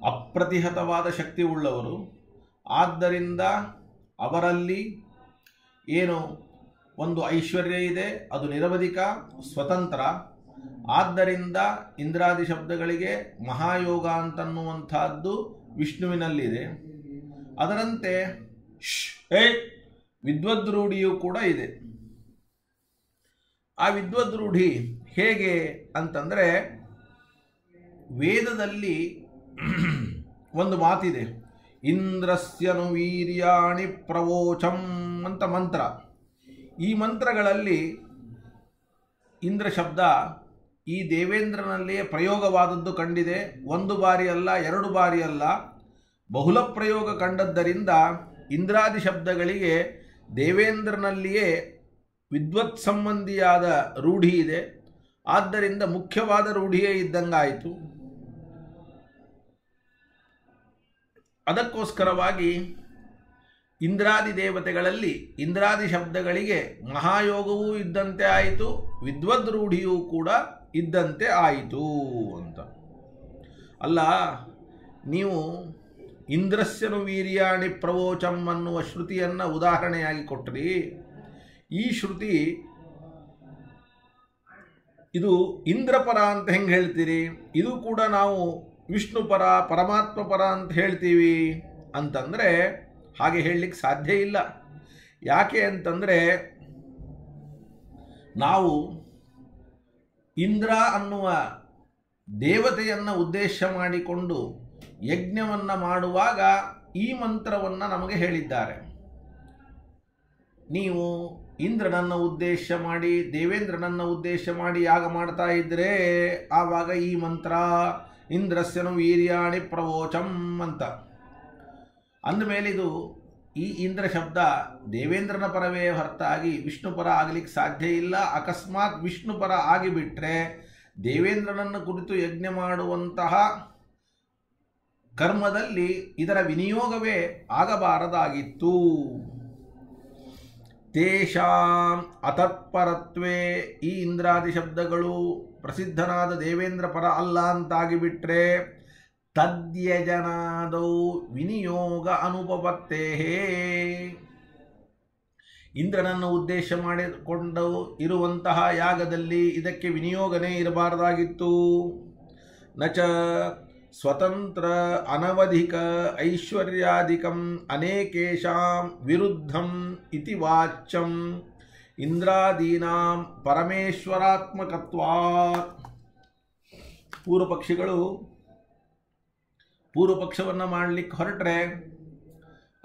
ಅಪ್ರತಿಹತವಾದ ಶಕ್ತಿ ಉಳ್ಳವರು, ಆದ್ದರಿಂದ ಅವರಲ್ಲಿ ಏನು ಒಂದು ಐಶ್ವರ್ಯ ಇದೆ, ಅದು ನಿರವಧಿಕ, ಸ್ವತಂತ್ರ ಆದ್ದರಿಂದ ಇಂದ್ರಾದಿ ಶಬ್ದಗಳಿಗೆ ಮಹಾಯೋಗ ಅಂತನ್ನುವಂಥದ್ದು ವಿಷ್ಣುವಿನಲ್ಲಿದೆ. ಅದರಂತೆ ಏ, ವಿದ್ವದ್ರೂಢಿಯೂ ಕೂಡ ಇದೆ. ಆ ವಿದ್ವದ್ರೂಢಿ ಹೇಗೆ ಅಂತಂದರೆ ವೇದದಲ್ಲಿ ಒಂದು ಮಾತಿದೆ. ಇಂದ್ರಸ್ಯನು ವೀರ್ಯಾಣಿ ಪ್ರವೋಚಂ ಅಂತ ಮಂತ್ರ. ಈ ಮಂತ್ರಗಳಲ್ಲಿ ಇಂದ್ರ ಶಬ್ದ ಈ ದೇವೇಂದ್ರನಲ್ಲಿಯೇ ಪ್ರಯೋಗವಾದದ್ದು ಕಂಡಿದೆ. ಒಂದು ಬಾರಿ ಅಲ್ಲ, ಎರಡು ಬಾರಿ ಅಲ್ಲ. ಬಹುಲ ಪ್ರಯೋಗ ಕಂಡದ್ದರಿಂದ ಇಂದ್ರಾದಿ ಶಬ್ದಗಳಿಗೆ ದೇವೇಂದ್ರನಲ್ಲಿಯೇ ವಿದ್ವತ್ ಸಂಬಂಧಿಯಾದ ರೂಢಿ ಇದೆ. ಆದ್ದರಿಂದ ಮುಖ್ಯವಾದ ರೂಢಿಯೇ ಇದ್ದಂಗಾಯಿತು. ಅದಕ್ಕೋಸ್ಕರವಾಗಿ ಇಂದ್ರಾದಿ ದೇವತೆಗಳಲ್ಲಿ ಇಂದ್ರಾದಿ ಶಬ್ದಗಳಿಗೆ ಮಹಾಯೋಗವೂ ಇದ್ದಂತೆ ಆಯಿತು. ವಿದ್ವದ್ ರೂಢಿಯೂ ಕೂಡ ಇದ್ದಂತೆ ಆಯಿತು ಅಂತ. ಅಲ್ಲ, ನೀವು ಇಂದ್ರಸ್ಯನು ವೀರ್ಯಾಣಿ ಪ್ರವೋಚಂ ಅನ್ನುವ ಶ್ರುತಿಯನ್ನು ಉದಾಹರಣೆಯಾಗಿ ಕೊಟ್ಟ್ರಿ ಈ ಶ್ರುತಿ ಇದು ಇಂದ್ರಪರ ಅಂತ ಹೆಂಗೆ ಹೇಳ್ತೀರಿ? ಇದು ಕೂಡ ನಾವು ವಿಷ್ಣು ಪರ ಪರಮಾತ್ಮ ಪರ ಅಂತ ಹೇಳ್ತೀವಿ ಅಂತಂದರೆ ಹಾಗೆ ಹೇಳಲಿಕ್ಕೆ ಸಾಧ್ಯ ಇಲ್ಲ. ಯಾಕೆ ಅಂತಂದರೆ ನಾವು ಇಂದ್ರ ಅನ್ನುವ ದೇವತೆಯನ್ನು ಉದ್ದೇಶ ಮಾಡಿಕೊಂಡು ಯಜ್ಞವನ್ನು ಮಾಡುವಾಗ ಈ ಮಂತ್ರವನ್ನು ನಮಗೆ ಹೇಳಿದ್ದಾರೆ. ನೀವು ಇಂದ್ರನನ್ನು ಉದ್ದೇಶ ಮಾಡಿ, ದೇವೇಂದ್ರನನ್ನು ಉದ್ದೇಶ ಮಾಡಿ ಯಾಗ ಮಾಡ್ತಾ ಇದ್ದರೆ ಆವಾಗ ಈ ಮಂತ್ರ ಇಂದ್ರಸ್ಯನು ವೀರ್ಯಾಣಿ ಪ್ರವೋಚಂ ಅಂತ. ಅಂದಮೇಲೆ ಇದು ಈ ಇಂದ್ರ ಶಬ್ದ ದೇವೇಂದ್ರನ ಪರವೇ ಹೊರತಾಗಿ ವಿಷ್ಣು ಪರ ಆಗಲಿಕ್ಕೆ ಸಾಧ್ಯ ಇಲ್ಲ. ಅಕಸ್ಮಾತ್ ವಿಷ್ಣು ಪರ ಆಗಿಬಿಟ್ರೆ ದೇವೇಂದ್ರನನ್ನು ಕುರಿತು ಯಜ್ಞ ಮಾಡುವಂತಹ ಕರ್ಮದಲ್ಲಿ ಇದರ ವಿನಿಯೋಗವೇ ಆಗಬಾರದಾಗಿತ್ತು. ತೇಷಾಂ ಅತತ್ಪರತ್ವೇ ಈ ಇಂದ್ರಾದಿ ಶಬ್ದಗಳು ಪ್ರಸಿದ್ಧನಾದ ದೇವೇಂದ್ರ ಪರ ಅಲ್ಲ ಅಂತಾಗಿಬಿಟ್ರೆ ತದ್ಯಜನಾದೌ ವಿನಿಯೋಗ ಅನುಪಪತ್ತೇ ಇಂದ್ರನನ್ನು ಉದ್ದೇಶ ಮಾಡಿಕೊಂಡು ಇರುವಂತಹ ಯಾಗದಲ್ಲಿ ಇದಕ್ಕೆ ವಿನಿಯೋಗನೇ ಇರಬಾರದಾಗಿತ್ತು. ನಚ ಸ್ವತಂತ್ರ ಅನವಧಿಕ ಐಶ್ವರ್ಯಾಧಿಕಂ ಅನೇಕೇಶಾಂ ವಿರುದ್ಧಂ ಇತಿ ವಾಚ್ಯಂ ಇಂದ್ರಾದೀನಾಂ ಪರಮೇಶ್ವರಾತ್ಮಕತ್ವಾ ಪೂರ್ವ ಪಕ್ಷಿಗಳು ಪೂರ್ವ ಪಕ್ಷವನ್ನು ಮಾಡಲಿಕ್ಕೆ ಹೊರಟ್ರೆ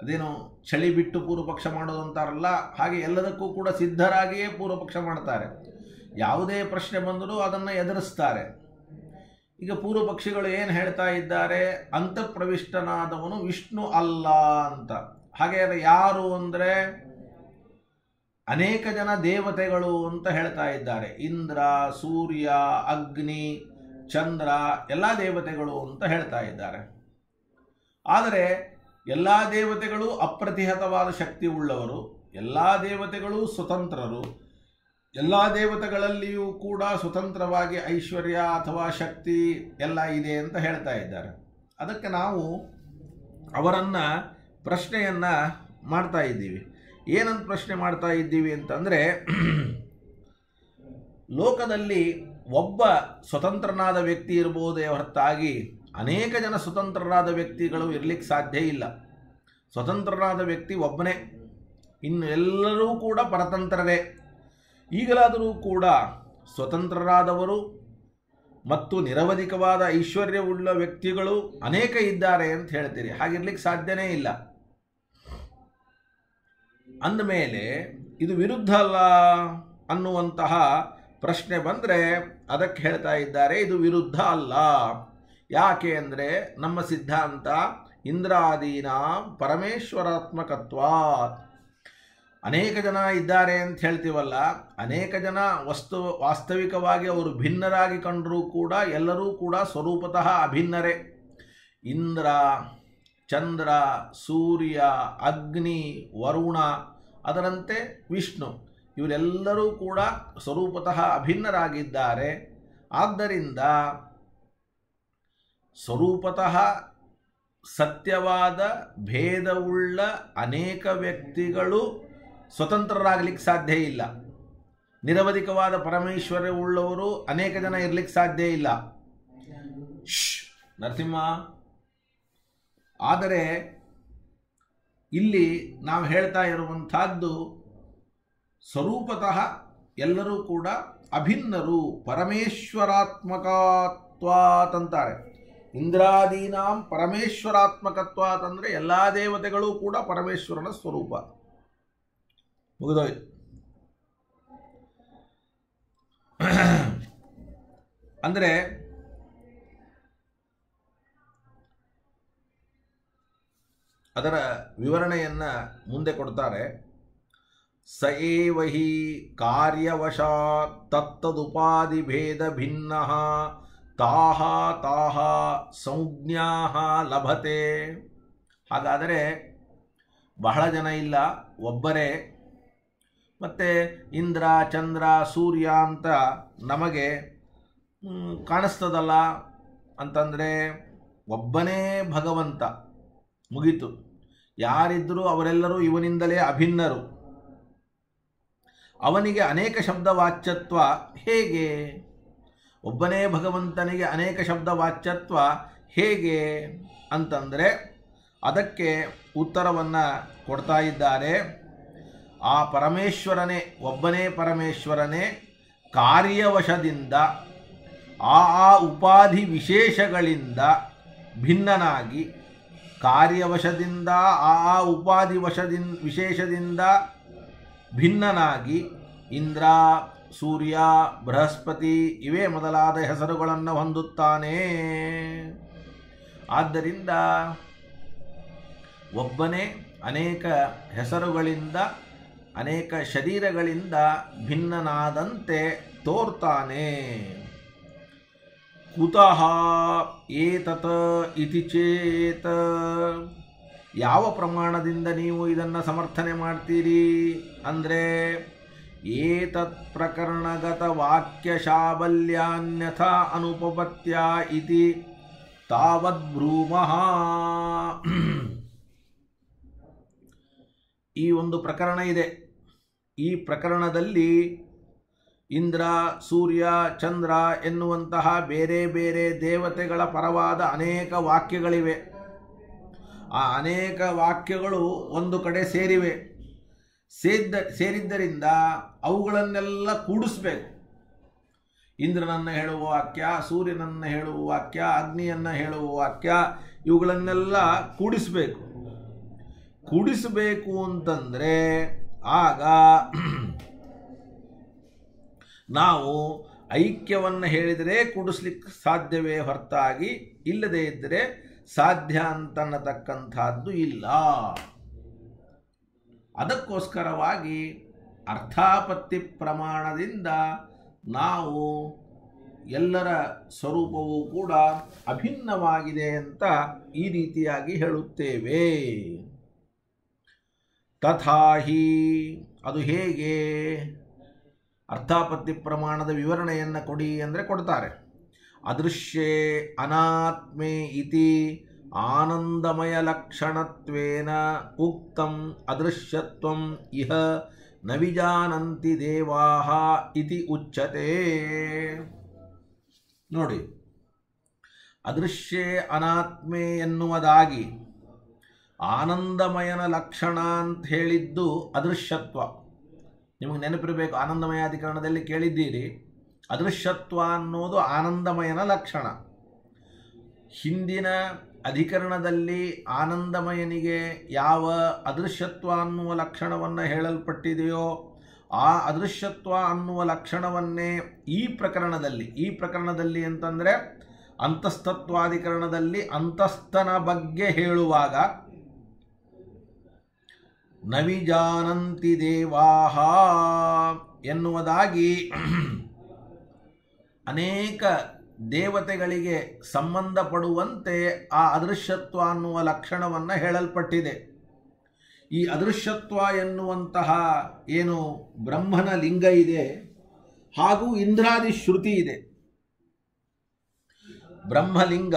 ಅದೇನು ಚಳಿ ಬಿಟ್ಟು ಪೂರ್ವ ಪಕ್ಷ ಮಾಡೋದು ಅಂತಾರಲ್ಲ, ಹಾಗೆ ಎಲ್ಲದಕ್ಕೂ ಕೂಡ ಸಿದ್ಧರಾಗಿಯೇ ಪೂರ್ವ ಪಕ್ಷ ಮಾಡ್ತಾರೆ. ಯಾವುದೇ ಪ್ರಶ್ನೆ ಬಂದರೂ ಅದನ್ನು ಎದುರಿಸ್ತಾರೆ. ಈಗ ಪೂರ್ವ ಪಕ್ಷಿಗಳು ಏನು ಹೇಳ್ತಾ ಇದ್ದಾರೆ? ಅಂತಃಪ್ರವಿಷ್ಟನಾದವನು ವಿಷ್ಣು ಅಲ್ಲ ಅಂತ. ಹಾಗೆ ಅದು ಯಾರು ಅಂದರೆ ಅನೇಕ ಜನ ದೇವತೆಗಳು ಅಂತ ಹೇಳ್ತಾ ಇದ್ದಾರೆ. ಇಂದ್ರ, ಸೂರ್ಯ, ಅಗ್ನಿ, ಚಂದ್ರ, ಎಲ್ಲ ದೇವತೆಗಳು ಅಂತ ಹೇಳ್ತಾ ಇದ್ದಾರೆ. ಆದರೆ ಎಲ್ಲ ದೇವತೆಗಳು ಅಪ್ರತಿಹತವಾದ ಶಕ್ತಿ ಉಳ್ಳವರು, ಎಲ್ಲ ದೇವತೆಗಳು ಸ್ವತಂತ್ರರು, ಎಲ್ಲ ದೇವತೆಗಳಲ್ಲಿಯೂ ಕೂಡ ಸ್ವತಂತ್ರವಾಗಿ ಐಶ್ವರ್ಯ ಅಥವಾ ಶಕ್ತಿ ಎಲ್ಲ ಇದೆ ಅಂತ ಹೇಳ್ತಾ ಇದ್ದಾರೆ. ಅದಕ್ಕೆ ನಾವು ಅವರನ್ನು ಪ್ರಶ್ನೆಯನ್ನು ಮಾಡ್ತಾ ಇದ್ದೀವಿ. ಏನಂತ ಪ್ರಶ್ನೆ ಮಾಡ್ತಾ ಇದ್ದೀವಿ ಅಂತಂದರೆ, ಲೋಕದಲ್ಲಿ ಒಬ್ಬ ಸ್ವತಂತ್ರನಾದ ವ್ಯಕ್ತಿ ಇರಬಹುದೇ ಹೊರತಾಗಿ ಅನೇಕ ಜನ ಸ್ವತಂತ್ರರಾದ ವ್ಯಕ್ತಿಗಳು ಇರಲಿಕ್ಕೆ ಸಾಧ್ಯ ಇಲ್ಲ. ಸ್ವತಂತ್ರರಾದ ವ್ಯಕ್ತಿ ಒಬ್ಬನೇ. ಇನ್ನು ಎಲ್ಲರೂ ಕೂಡ ಪರತಂತ್ರರೇ. ಈಗಲಾದರೂ ಕೂಡ ಸ್ವತಂತ್ರರಾದವರು ಮತ್ತು ನಿರವಧಿಕವಾದ ಐಶ್ವರ್ಯವುಳ್ಳ ವ್ಯಕ್ತಿಗಳು ಅನೇಕ ಇದ್ದಾರೆ ಅಂತ ಹೇಳ್ತೀರಿ. ಹಾಗಿರ್ಲಿಕ್ಕೆ ಸಾಧ್ಯನೇ ಇಲ್ಲ. ಅಂದಮೇಲೆ ಇದು ವಿರುದ್ಧ ಅಲ್ಲ ಅನ್ನುವಂತಹ ಪ್ರಶ್ನೆ ಬಂದರೆ ಅದಕ್ಕೆ ಹೇಳ್ತಾ ಇದ್ದಾರೆ, ಇದು ವಿರುದ್ಧ ಅಲ್ಲ. ಯಾಕೆ ಅಂದರೆ ನಮ್ಮ ಸಿದ್ಧಾಂತ ಇಂದ್ರಾದೀನ ಪರಮೇಶ್ವರಾತ್ಮಕತ್ವ ಅನೇಕ ಜನ ಇದ್ದಾರೆ ಅಂತ ಹೇಳ್ತೀವಲ್ಲ, ಅನೇಕ ಜನ ವಸ್ತು ವಾಸ್ತವಿಕವಾಗಿ ಅವರು ಭಿನ್ನರಾಗಿ ಕಂಡರೂ ಕೂಡ ಎಲ್ಲರೂ ಕೂಡ ಸ್ವರೂಪತಃ ಅಭಿನ್ನರೇ. ಇಂದ್ರ, ಚಂದ್ರ, ಸೂರ್ಯ, ಅಗ್ನಿ, ವರುಣ, ಅದರಂತೆ ವಿಷ್ಣು, ಇವರೆಲ್ಲರೂ ಕೂಡ ಸ್ವರೂಪತಃ ಅಭಿನ್ನರಾಗಿದ್ದಾರೆ. ಆದ್ದರಿಂದ ಸ್ವರೂಪತಃ ಸತ್ಯವಾದ ಭೇದವುಳ್ಳ ಅನೇಕ ವ್ಯಕ್ತಿಗಳು ಸ್ವತಂತ್ರರಾಗಲಿಕ್ಕೆ ಸಾಧ್ಯ ಇಲ್ಲ. ನಿರವಧಿಕವಾದ ಪರಮೇಶ್ವರವುಳ್ಳವರು ಅನೇಕ ಜನ ಇರಲಿಕ್ಕೆ ಸಾಧ್ಯ ಇಲ್ಲ. ಶ್ ನರಸಿಂಹ. ಆದರೆ ಇಲ್ಲಿ ನಾವು ಹೇಳ್ತಾ ಇರುವಂಥದ್ದು ಸ್ವರೂಪತಃ ಎಲ್ಲರೂ ಕೂಡ ಅಭಿನ್ನರು, ಪರಮೇಶ್ವರಾತ್ಮಕತ್ವಾತ್ ಅಂತಾರೆ. ಇಂದ್ರಾದೀನಾಂ ಪರಮೇಶ್ವರಾತ್ಮಕತ್ವ ಅಂದರೆ ಎಲ್ಲ ದೇವತೆಗಳು ಕೂಡ ಪರಮೇಶ್ವರನ ಸ್ವರೂಪ. ಮುಗಿದೋಯ್ತು. ಅಂದರೆ ಅದರ ವಿವರಣೆಯನ್ನು ಮುಂದೆ ಕೊಡ್ತಾರೆ. ಸ ಕಾರ್ಯವಶಾತ್ ತತ್ತದುಪಾಧಿ ಭೇದ ಭಿನ್ನ ತಾಹ ತಾಹ ಸಂಜ್ಞಾ ಲಭತೆ. ಹಾಗಾದರೆ ಬಹಳ ಜನ ಇಲ್ಲ, ಒಬ್ಬರೇ. ಮತ್ತು ಇಂದ್ರ, ಚಂದ್ರ, ಸೂರ್ಯ ಅಂತ ನಮಗೆ ಕಾಣಿಸ್ತದಲ್ಲ ಅಂತಂದರೆ ಒಬ್ಬನೇ ಭಗವಂತ. ಮುಗೀತು. ಯಾರಿದ್ದರೂ ಅವರೆಲ್ಲರೂ ಇವನಿಂದಲೇ ಅಭಿನ್ನರು. ಅವನಿಗೆ ಅನೇಕ ಶಬ್ದವಾಚ್ಯತ್ವ ಹೇಗೆ? ಒಬ್ಬನೇ ಭಗವಂತನಿಗೆ ಅನೇಕ ಶಬ್ದ ವಾಚ್ಯತ್ವ ಹೇಗೆ ಅಂತಂದರೆ ಅದಕ್ಕೆ ಉತ್ತರವನ್ನು ಕೊಡ್ತಾ ಇದ್ದಾರೆ. ಆ ಪರಮೇಶ್ವರನೇ, ಒಬ್ಬನೇ ಪರಮೇಶ್ವರನೇ ಕಾರ್ಯವಶದಿಂದ, ಆ ಆ ಉಪಾಧಿ ವಿಶೇಷಗಳಿಂದ ಭಿನ್ನನಾಗಿ ಕಾರ್ಯವಶದಿಂದ, ಆ ಆ ಉಪಾಧಿ ವಶದಿಂದ ವಿಶೇಷದಿಂದ ಭಿನ್ನನಾಗಿ ಇಂದ್ರ ಸೂರ್ಯ, ಬೃಹಸ್ಪತಿ ಇವೇ ಮೊದಲಾದ ಹೆಸರುಗಳನ್ನು ಹೊಂದುತ್ತಾನೆ. ಆದ್ದರಿಂದ ಒಬ್ಬನೇ ಅನೇಕ ಹೆಸರುಗಳಿಂದ, ಅನೇಕ ಶರೀರಗಳಿಂದ ಭಿನ್ನನಾದಂತೆ ತೋರ್ತಾನೆ. ಕುತಃ ಏತತ ಇತಿ ಚೇತ. ಯಾವ ಪ್ರಮಾಣದಿಂದ ನೀವು ಇದನ್ನು ಸಮರ್ಥನೆ ಮಾಡ್ತೀರಿ? ಅಂದರೆ ವಾಕ್ಯಶಾಬಲ್ಯಾನ್ಯಥ ಅನುಪಪತ್ಯ ಇತಿ ತಾವದ್ಬ್ರೂಮಃ ಈ ಒಂದು ಪ್ರಕರಣ ಇದೆ. ಈ ಪ್ರಕರಣದಲ್ಲಿ ಇಂದ್ರ, ಸೂರ್ಯ, ಚಂದ್ರ ಎನ್ನುವಂತಹ ಬೇರೆ ಬೇರೆ ದೇವತೆಗಳ ಪರವಾದ ಅನೇಕ ವಾಕ್ಯಗಳಿವೆ. ಆ ಅನೇಕ ವಾಕ್ಯಗಳು ಒಂದು ಕಡೆ ಸೇರಿವೆ. ಸೇದ್ದ, ಸೇರಿದ್ದರಿಂದ ಅವುಗಳನ್ನೆಲ್ಲ ಕೂಡಿಸ್ಬೇಕು. ಇಂದ್ರನನ್ನು ಹೇಳುವ ವಾಕ್ಯ, ಸೂರ್ಯನನ್ನು ಹೇಳುವ ವಾಕ್ಯ, ಅಗ್ನಿಯನ್ನು ಹೇಳುವ ವಾಕ್ಯ, ಇವುಗಳನ್ನೆಲ್ಲ ಕೂಡಿಸಬೇಕು. ಕೂಡಿಸಬೇಕು ಅಂತಂದರೆ ಆಗ ನಾವು ಐಕ್ಯವನ್ನು ಹೇಳಿದರೆ ಕೂಡಿಸ್ಲಿಕ್ಕೆ ಸಾಧ್ಯವೇ ಹೊರತಾಗಿ ಇಲ್ಲದೇ ಇದ್ದರೆ ಸಾಧ್ಯ ಅಂತನ್ನತಕ್ಕಂಥದ್ದು ಇಲ್ಲ. ಅದಕ್ಕೋಸ್ಕರವಾಗಿ ಅರ್ಥಾಪತ್ತಿ ಪ್ರಮಾಣದಿಂದ ನಾವು ಎಲ್ಲರ ಸ್ವರೂಪವೂ ಕೂಡ ಅಭಿನ್ನವಾಗಿದೆ ಅಂತ ಈ ರೀತಿಯಾಗಿ ಹೇಳುತ್ತೇವೆ. ತಥಾಹಿ ಅದು ಹೇಗೆ? ಅರ್ಥಾಪತ್ತಿ ಪ್ರಮಾಣದ ವಿವರಣೆಯನ್ನು ಕೊಡಿ ಅಂದರೆ ಕೊಡ್ತಾರೆ. ಅದೃಶ್ಯೇ ಅನಾತ್ಮೆ ಇತಿ ಆನಂದಮಯ ಲಕ್ಷಣತ್ವೇನ ಉಕ್ತಂ ಅದೃಶ್ಯತ್ವಂ ಇಹ ನವಿಜಾನಂತಿ ವಿಜಾನಂತಿ ದೇವಾಹ ಇತಿ ಉಚ್ಯತೆ. ನೋಡಿ, ಅದೃಶ್ಯೇ ಅನಾತ್ಮೆ ಎನ್ನುವುದಾಗಿ ಆನಂದಮಯನ ಲಕ್ಷಣ ಅಂತ ಹೇಳಿದ್ದು ಅದೃಶ್ಯತ್ವ. ನಿಮಗೆ ನೆನಪಿರಬೇಕು ಆನಂದಮಯಾಧಿಕರಣದಲ್ಲಿ ಕೇಳಿದ್ದೀರಿ, ಅದೃಶ್ಯತ್ವ ಅನ್ನೋದು ಆನಂದಮಯನ ಲಕ್ಷಣ. ಹಿಂದಿನ ಅಧಿಕರಣದಲ್ಲಿ ಆನಂದಮಯನಿಗೆ ಯಾವ ಅದೃಶ್ಯತ್ವ ಅನ್ನುವ ಲಕ್ಷಣವನ್ನು ಹೇಳಲ್ಪಟ್ಟಿದೆಯೋ, ಆ ಅದೃಶ್ಯತ್ವ ಅನ್ನುವ ಲಕ್ಷಣವನ್ನೇ ಈ ಪ್ರಕರಣದಲ್ಲಿ ಈ ಪ್ರಕರಣದಲ್ಲಿ ಅಂತಂದರೆ ಅಂತಸ್ತತ್ವಾಧಿಕರಣದಲ್ಲಿ ಅಂತಸ್ಥನ ಬಗ್ಗೆ ಹೇಳುವಾಗ, ನವಿಜಾನಂತಿ ದೇವಾಹ ಎನ್ನುವುದಾಗಿ ಅನೇಕ ದೇವತೆಗಳಿಗೆ ಸಂಬಂಧಪಡುವಂತೆ ಆ ಅದೃಶ್ಯತ್ವ ಅನ್ನುವ ಲಕ್ಷಣವನ್ನು ಹೇಳಲ್ಪಟ್ಟಿದೆ. ಈ ಅದೃಶ್ಯತ್ವ ಎನ್ನುವಂತಹ ಏನು ಬ್ರಹ್ಮನ ಲಿಂಗ ಇದೆ, ಹಾಗೂ ಇಂದ್ರಾದಿ ಶ್ರುತಿ ಇದೆ. ಬ್ರಹ್ಮಲಿಂಗ,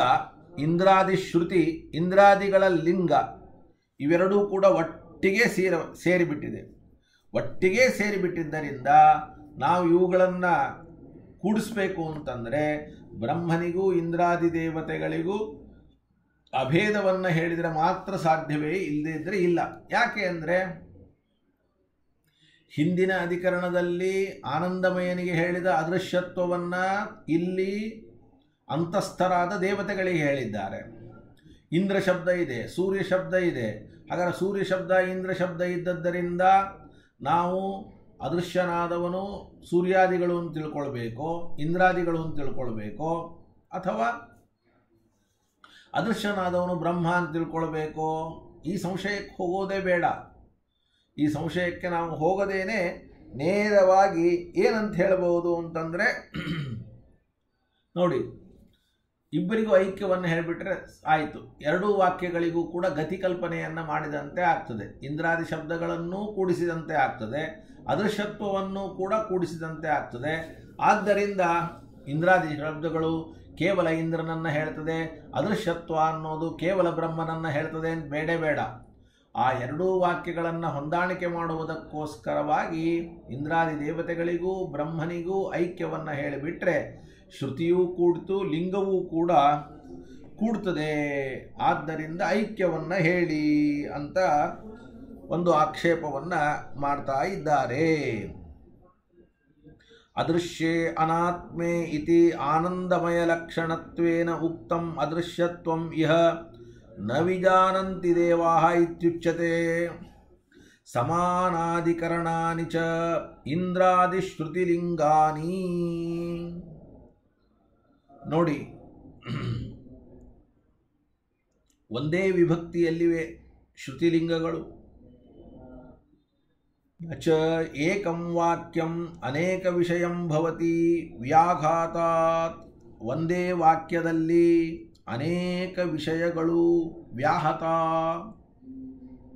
ಇಂದ್ರಾದಿ ಶ್ರುತಿ, ಇಂದ್ರಾದಿಗಳ ಲಿಂಗ ಇವೆರಡೂ ಕೂಡ ಒಟ್ಟಿಗೆ ಸೇರ, ಸೇರಿಬಿಟ್ಟಿದೆ. ಒಟ್ಟಿಗೆ ಸೇರಿಬಿಟ್ಟಿದ್ದರಿಂದ ನಾವು ಇವುಗಳನ್ನು ಕೂಡಿಸ್ಬೇಕು ಅಂತಂದರೆ ಬ್ರಹ್ಮನಿಗೂ, ಇಂದ್ರಾದಿ ದೇವತೆಗಳಿಗೂ ಅಭೇದವನ್ನು ಹೇಳಿದರೆ ಮಾತ್ರ ಸಾಧ್ಯವೇ? ಇಲ್ಲದೇ ಇದ್ದರೆ ಇಲ್ಲ. ಯಾಕೆ ಅಂದರೆ ಹಿಂದಿನ ಅಧಿಕರಣದಲ್ಲಿ ಆನಂದಮಯನಿಗೆ ಹೇಳಿದ ಅದೃಶ್ಯತ್ವವನ್ನು ಇಲ್ಲಿ ಅಂತಸ್ಥರಾದ ದೇವತೆಗಳಿಗೆ ಹೇಳಿದ್ದಾರೆ. ಇಂದ್ರ ಶಬ್ದ ಇದೆ, ಸೂರ್ಯ ಶಬ್ದ ಇದೆ. ಹಾಗಾದ್ರೆ ಸೂರ್ಯ ಶಬ್ದ, ಇಂದ್ರ ಶಬ್ದ ಇದ್ದದ್ದರಿಂದ ನಾವು ಅದೃಶ್ಯನಾದವನು ಸೂರ್ಯಾದಿಗಳು ಅಂತ ತಿಳ್ಕೊಳ್ಬೇಕು, ಇಂದ್ರಾದಿಗಳು ಅಂತ ತಿಳ್ಕೊಳ್ಬೇಕು, ಅಥವಾ ಅದೃಶ್ಯನಾದವನು ಬ್ರಹ್ಮ ಅಂತ ತಿಳ್ಕೊಳ್ಬೇಕೋ. ಈ ಸಂಶಯಕ್ಕೆ ಹೋಗೋದೇ ಬೇಡ. ಈ ಸಂಶಯಕ್ಕೆ ನಾವು ಹೋಗದೇನೆ ನೇರವಾಗಿ ಏನಂತ ಹೇಳಬಹುದು ಅಂತಂದರೆ, ನೋಡಿ, ಇಬ್ಬರಿಗೂ ಐಕ್ಯವನ್ನು ಹೇಳಿಬಿಟ್ರೆ ಆಯಿತು. ಎರಡೂ ವಾಕ್ಯಗಳಿಗೂ ಕೂಡ ಗತಿಕಲ್ಪನೆಯನ್ನು ಮಾಡಿದಂತೆ ಆಗ್ತದೆ. ಇಂದ್ರಾದಿ ಶಬ್ದಗಳನ್ನೂ ಕೂಡಿಸಿದಂತೆ ಆಗ್ತದೆ. ಅದೃಶ್ಯತ್ವವನ್ನು ಕೂಡ ಕೂಡಿಸಿದಂತೆ ಆಗ್ತದೆ. ಆದ್ದರಿಂದ ಇಂದ್ರಾದಿ ಶಬ್ದಗಳು ಕೇವಲ ಇಂದ್ರನನ್ನು ಹೇಳ್ತದೆ. ಅದೃಶ್ಯತ್ವ ಅನ್ನೋದು ಕೇವಲ ಬ್ರಹ್ಮನನ್ನು ಹೇಳ್ತದೆ ಅಂತ ಬೇಡೇ ಬೇಡ. ಆ ಎರಡೂ ವಾಕ್ಯಗಳನ್ನು ಹೊಂದಾಣಿಕೆ ಮಾಡುವುದಕ್ಕೋಸ್ಕರವಾಗಿ ಇಂದ್ರಾದಿ ದೇವತೆಗಳಿಗೂ ಬ್ರಹ್ಮನಿಗೂ ಐಕ್ಯವನ್ನು ಹೇಳಿಬಿಟ್ರೆ ಶ್ರುತಿಯೂ ಕೂಡ್ತು ಲಿಂಗವೂ ಕೂಡ ಕೂಡ್ತದೆ. ಆದ್ದರಿಂದ ಐಕ್ಯವನ್ನು ಹೇಳಿ ಅಂತ ಒಂದು ಆಕ್ಷೇಪವನ್ನು ಮಾಡ್ತಾ ಇದ್ದಾರೆ. ಅದೃಶ್ಯೇ ಅನಾತ್ಮೆ ಇತಿ ಆನಂದಮಯ ಲಕ್ಷಣತ್ವೇನ ಉಕ್ತಂ ಅದೃಶ್ಯತ್ವಂ ಇಹ ನ ವಿಜಾನಂತಿ ದೇವಾಹ ಇತ್ಯುಚ್ಯತೆ. ಸಮಾನಾಧಿಕರಣಾನಿ ಚ ಇಂದ್ರಾದಿಶ್ರುತಿಲಿಂಗಾನಿ. ನೋಡಿ, ಒಂದೇ ವಿಭಕ್ತಿಯಲ್ಲಿವೆ ಶ್ರುತಿಲಿಂಗಗಳು. ಏಕಂ ವಾಕ್ಯಂ ಅನೇಕ ವಿಷಯಂ ಭವತಿ ವ್ಯಾಘಾತಾತ್ ಒಂದೇ ವಾಕ್ಯದಲ್ಲಿ ಅನೇಕ ವಿಷಯಗಳು ವ್ಯಾಹತ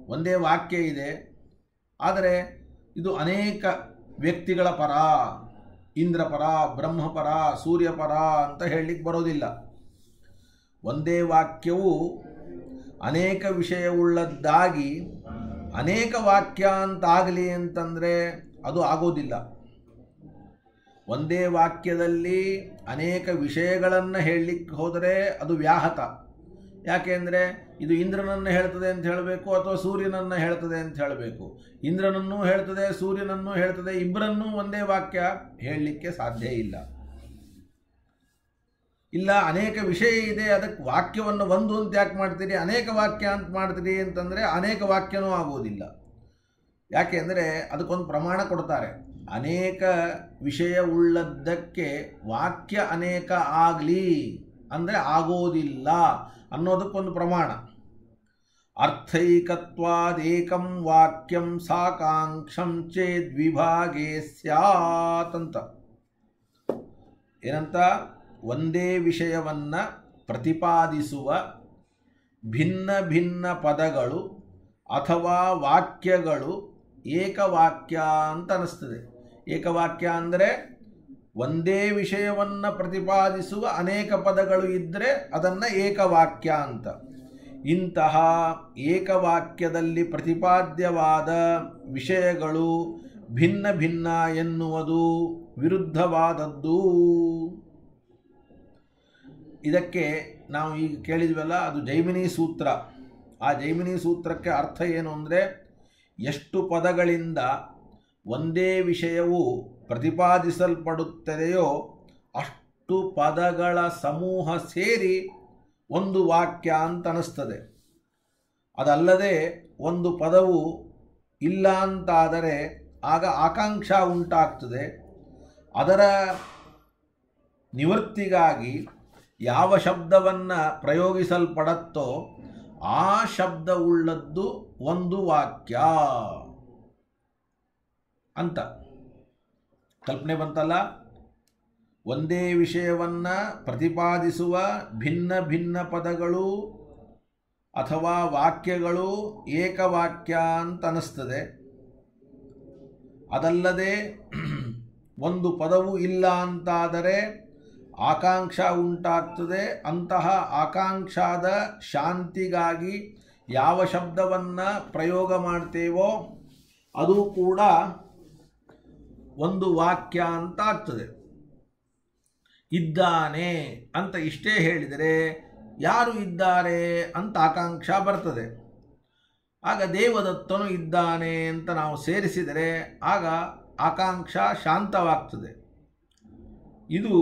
ಒಂದೇ ವಾಕ್ಯ ಇದೆ। ಆದರೆ ಇದು ಅನೇಕ ವ್ಯಕ್ತಿಗಳ ಪರ, ಇಂದ್ರ ಪರ, ಬ್ರಹ್ಮ ಪರ, ಸೂರ್ಯ ಪರ ಅಂತ ಹೇಳಲಿಕ್ಕೆ ಬರೋದಿಲ್ಲ. ಒಂದೇ ವಾಕ್ಯವು ಅನೇಕ ವಿಷಯವುಳ್ಳದ್ದಾಗಿ ಅನೇಕ ವಾಕ್ಯ ಅಂತಾಗಲಿ ಅಂತಂದರೆ ಅದು ಆಗೋದಿಲ್ಲ. ಒಂದೇ ವಾಕ್ಯದಲ್ಲಿ ಅನೇಕ ವಿಷಯಗಳನ್ನು ಹೇಳಲಿಕ್ಕೆ ಹೋದರೆ ಅದು ವ್ಯಾಹತ ಯಾಕೆಂದರೆ ಇದು ಇಂದ್ರನನ್ನು ಹೇಳ್ತದೆ ಅಂತ ಹೇಳಬೇಕು ಅಥವಾ ಸೂರ್ಯನನ್ನು ಹೇಳ್ತದೆ ಅಂತ ಹೇಳಬೇಕು. ಇಂದ್ರನನ್ನೂ ಹೇಳ್ತದೆ, ಸೂರ್ಯನನ್ನೂ ಹೇಳ್ತದೆ ಇಬ್ಬರನ್ನೂ ಒಂದೇ ವಾಕ್ಯ ಹೇಳಲಿಕ್ಕೆ ಸಾಧ್ಯ ಇಲ್ಲ. ಇಲ್ಲ, ಅನೇಕ ವಿಷಯ ಇದೆ, ಅದಕ್ಕೆ ವಾಕ್ಯವನ್ನು ಒಂದು ಅಂತ ಯಾಕೆ ಮಾಡ್ತೀರಿ? ಅನೇಕ ವಾಕ್ಯ ಅಂತ ಮಾಡ್ತೀರಿ ಅಂತಂದರೆ ಅನೇಕ ವಾಕ್ಯನೂ ಆಗೋದಿಲ್ಲ. ಯಾಕೆಂದರೆ ಅದಕ್ಕೊಂದು ಪ್ರಮಾಣ ಕೊಡ್ತಾರೆ. ಅನೇಕ ವಿಷಯ ಉಳ್ಳದ್ದಕ್ಕೆ ವಾಕ್ಯ ಅನೇಕ ಆಗಲಿ ಅಂದರೆ ಆಗೋದಿಲ್ಲ ಅನ್ನೋದಕ್ಕೊಂದು ಪ್ರಮಾಣ. ಅರ್ಥೈಕತ್ವಾದೇಕಂ ವಾಕ್ಯಂ ಸಾಕಾಂಕ್ಷಂ ಚೇದ್ವಿಭಾಗೇ ಸ್ಯಾತಂತ ಏನಂತ? ಒಂದೇ ವಿಷಯವನ್ನು ಪ್ರತಿಪಾದಿಸುವ ಭಿನ್ನ ಭಿನ್ನ ಪದಗಳು ಅಥವಾ ವಾಕ್ಯಗಳು ಏಕವಾಕ್ಯ ಅಂತ ಅನ್ನಿಸ್ತದೆ ಏಕವಾಕ್ಯ ಅಂದರೆ ಒಂದೇ ವಿಷಯವನ್ನು ಪ್ರತಿಪಾದಿಸುವ ಅನೇಕ ಪದಗಳು ಇದ್ದರೆ ಅದನ್ನು ಏಕವಾಕ್ಯ ಅಂತ. ಇಂತಹ ಏಕವಾಕ್ಯದಲ್ಲಿ ಪ್ರತಿಪಾದ್ಯವಾದ ವಿಷಯಗಳು ಭಿನ್ನ ಭಿನ್ನ ಎನ್ನುವುದು ವಿರುದ್ಧವಾದದ್ದು. ಇದಕ್ಕೆ ನಾವು ಈಗ ಕೇಳಿದ್ವಲ್ಲ, ಅದು ಜೈಮಿನಿ ಸೂತ್ರ. ಆ ಜೈಮಿನಿ ಸೂತ್ರಕ್ಕೆ ಅರ್ಥ ಏನು ಅಂದರೆ, ಎಷ್ಟು ಪದಗಳಿಂದ ಒಂದೇ ವಿಷಯವು ಪ್ರತಿಪಾದಿಸಲ್ಪಡುತ್ತದೆಯೋ ಅಷ್ಟು ಪದಗಳ ಸಮೂಹ ಸೇರಿ ಒಂದು ವಾಕ್ಯ ಅಂತ ಅನಿಸ್ತದೆ. ಅದಲ್ಲದೆ ಒಂದು ಪದವು ಇಲ್ಲ ಅಂತಾದರೆ ಆಗ ಆಕಾಂಕ್ಷ ಉಂಟಾಗ್ತದೆ. ಅದರ ನಿವೃತ್ತಿಗಾಗಿ ಯಾವ ಶಬ್ದವನ್ನು ಪ್ರಯೋಗಿಸಲ್ಪಡತ್ತೋ ಆ ಶಬ್ದವುಳ್ಳದ್ದು ಒಂದು ವಾಕ್ಯ. ಅಂತ. ಕಲ್ಪನೆ ಬಂತಲ್ಲ? ಒಂದೇ ವಿಷಯವನ್ನು ಪ್ರತಿಪಾದಿಸುವ ಭಿನ್ನ ಭಿನ್ನ ಪದಗಳು ಅಥವಾ ವಾಕ್ಯಗಳು ಏಕವಾಕ್ಯ ಅಂತ ಅನ್ನಿಸ್ತದೆ ಅದಲ್ಲದೆ ಒಂದು ಪದವು ಇಲ್ಲ ಅಂತಾದರೆ ಆಕಾಂಕ್ಷ ಉಂಟಾಗ್ತದೆ. ಅಂತಹ ಆಕಾಂಕ್ಷಾದ ಶಾಂತಿಗಾಗಿ ಯಾವ ಶಬ್ದವನ್ನು ಪ್ರಯೋಗ ಮಾಡ್ತೇವೋ ಅದು ಕೂಡ ಒಂದು ವಾಕ್ಯ ಅಂತ ಆಗ್ತದೆ. ಇದ್ದಾನೆ ಅಂತ ಇಷ್ಟೇ ಹೇಳಿದರೆ ಯಾರು ಇದ್ದಾರೆ ಅಂತ ಆಕಾಂಕ್ಷ ಬರ್ತದೆ. ಆಗ ದೇವದತ್ತನು ಇದ್ದಾನೆ ಅಂತ ನಾವು ಸೇರಿಸಿದರೆ ಆಗ ಆಕಾಂಕ್ಷ ಶಾಂತವಾಗ್ತದೆ. ಇದು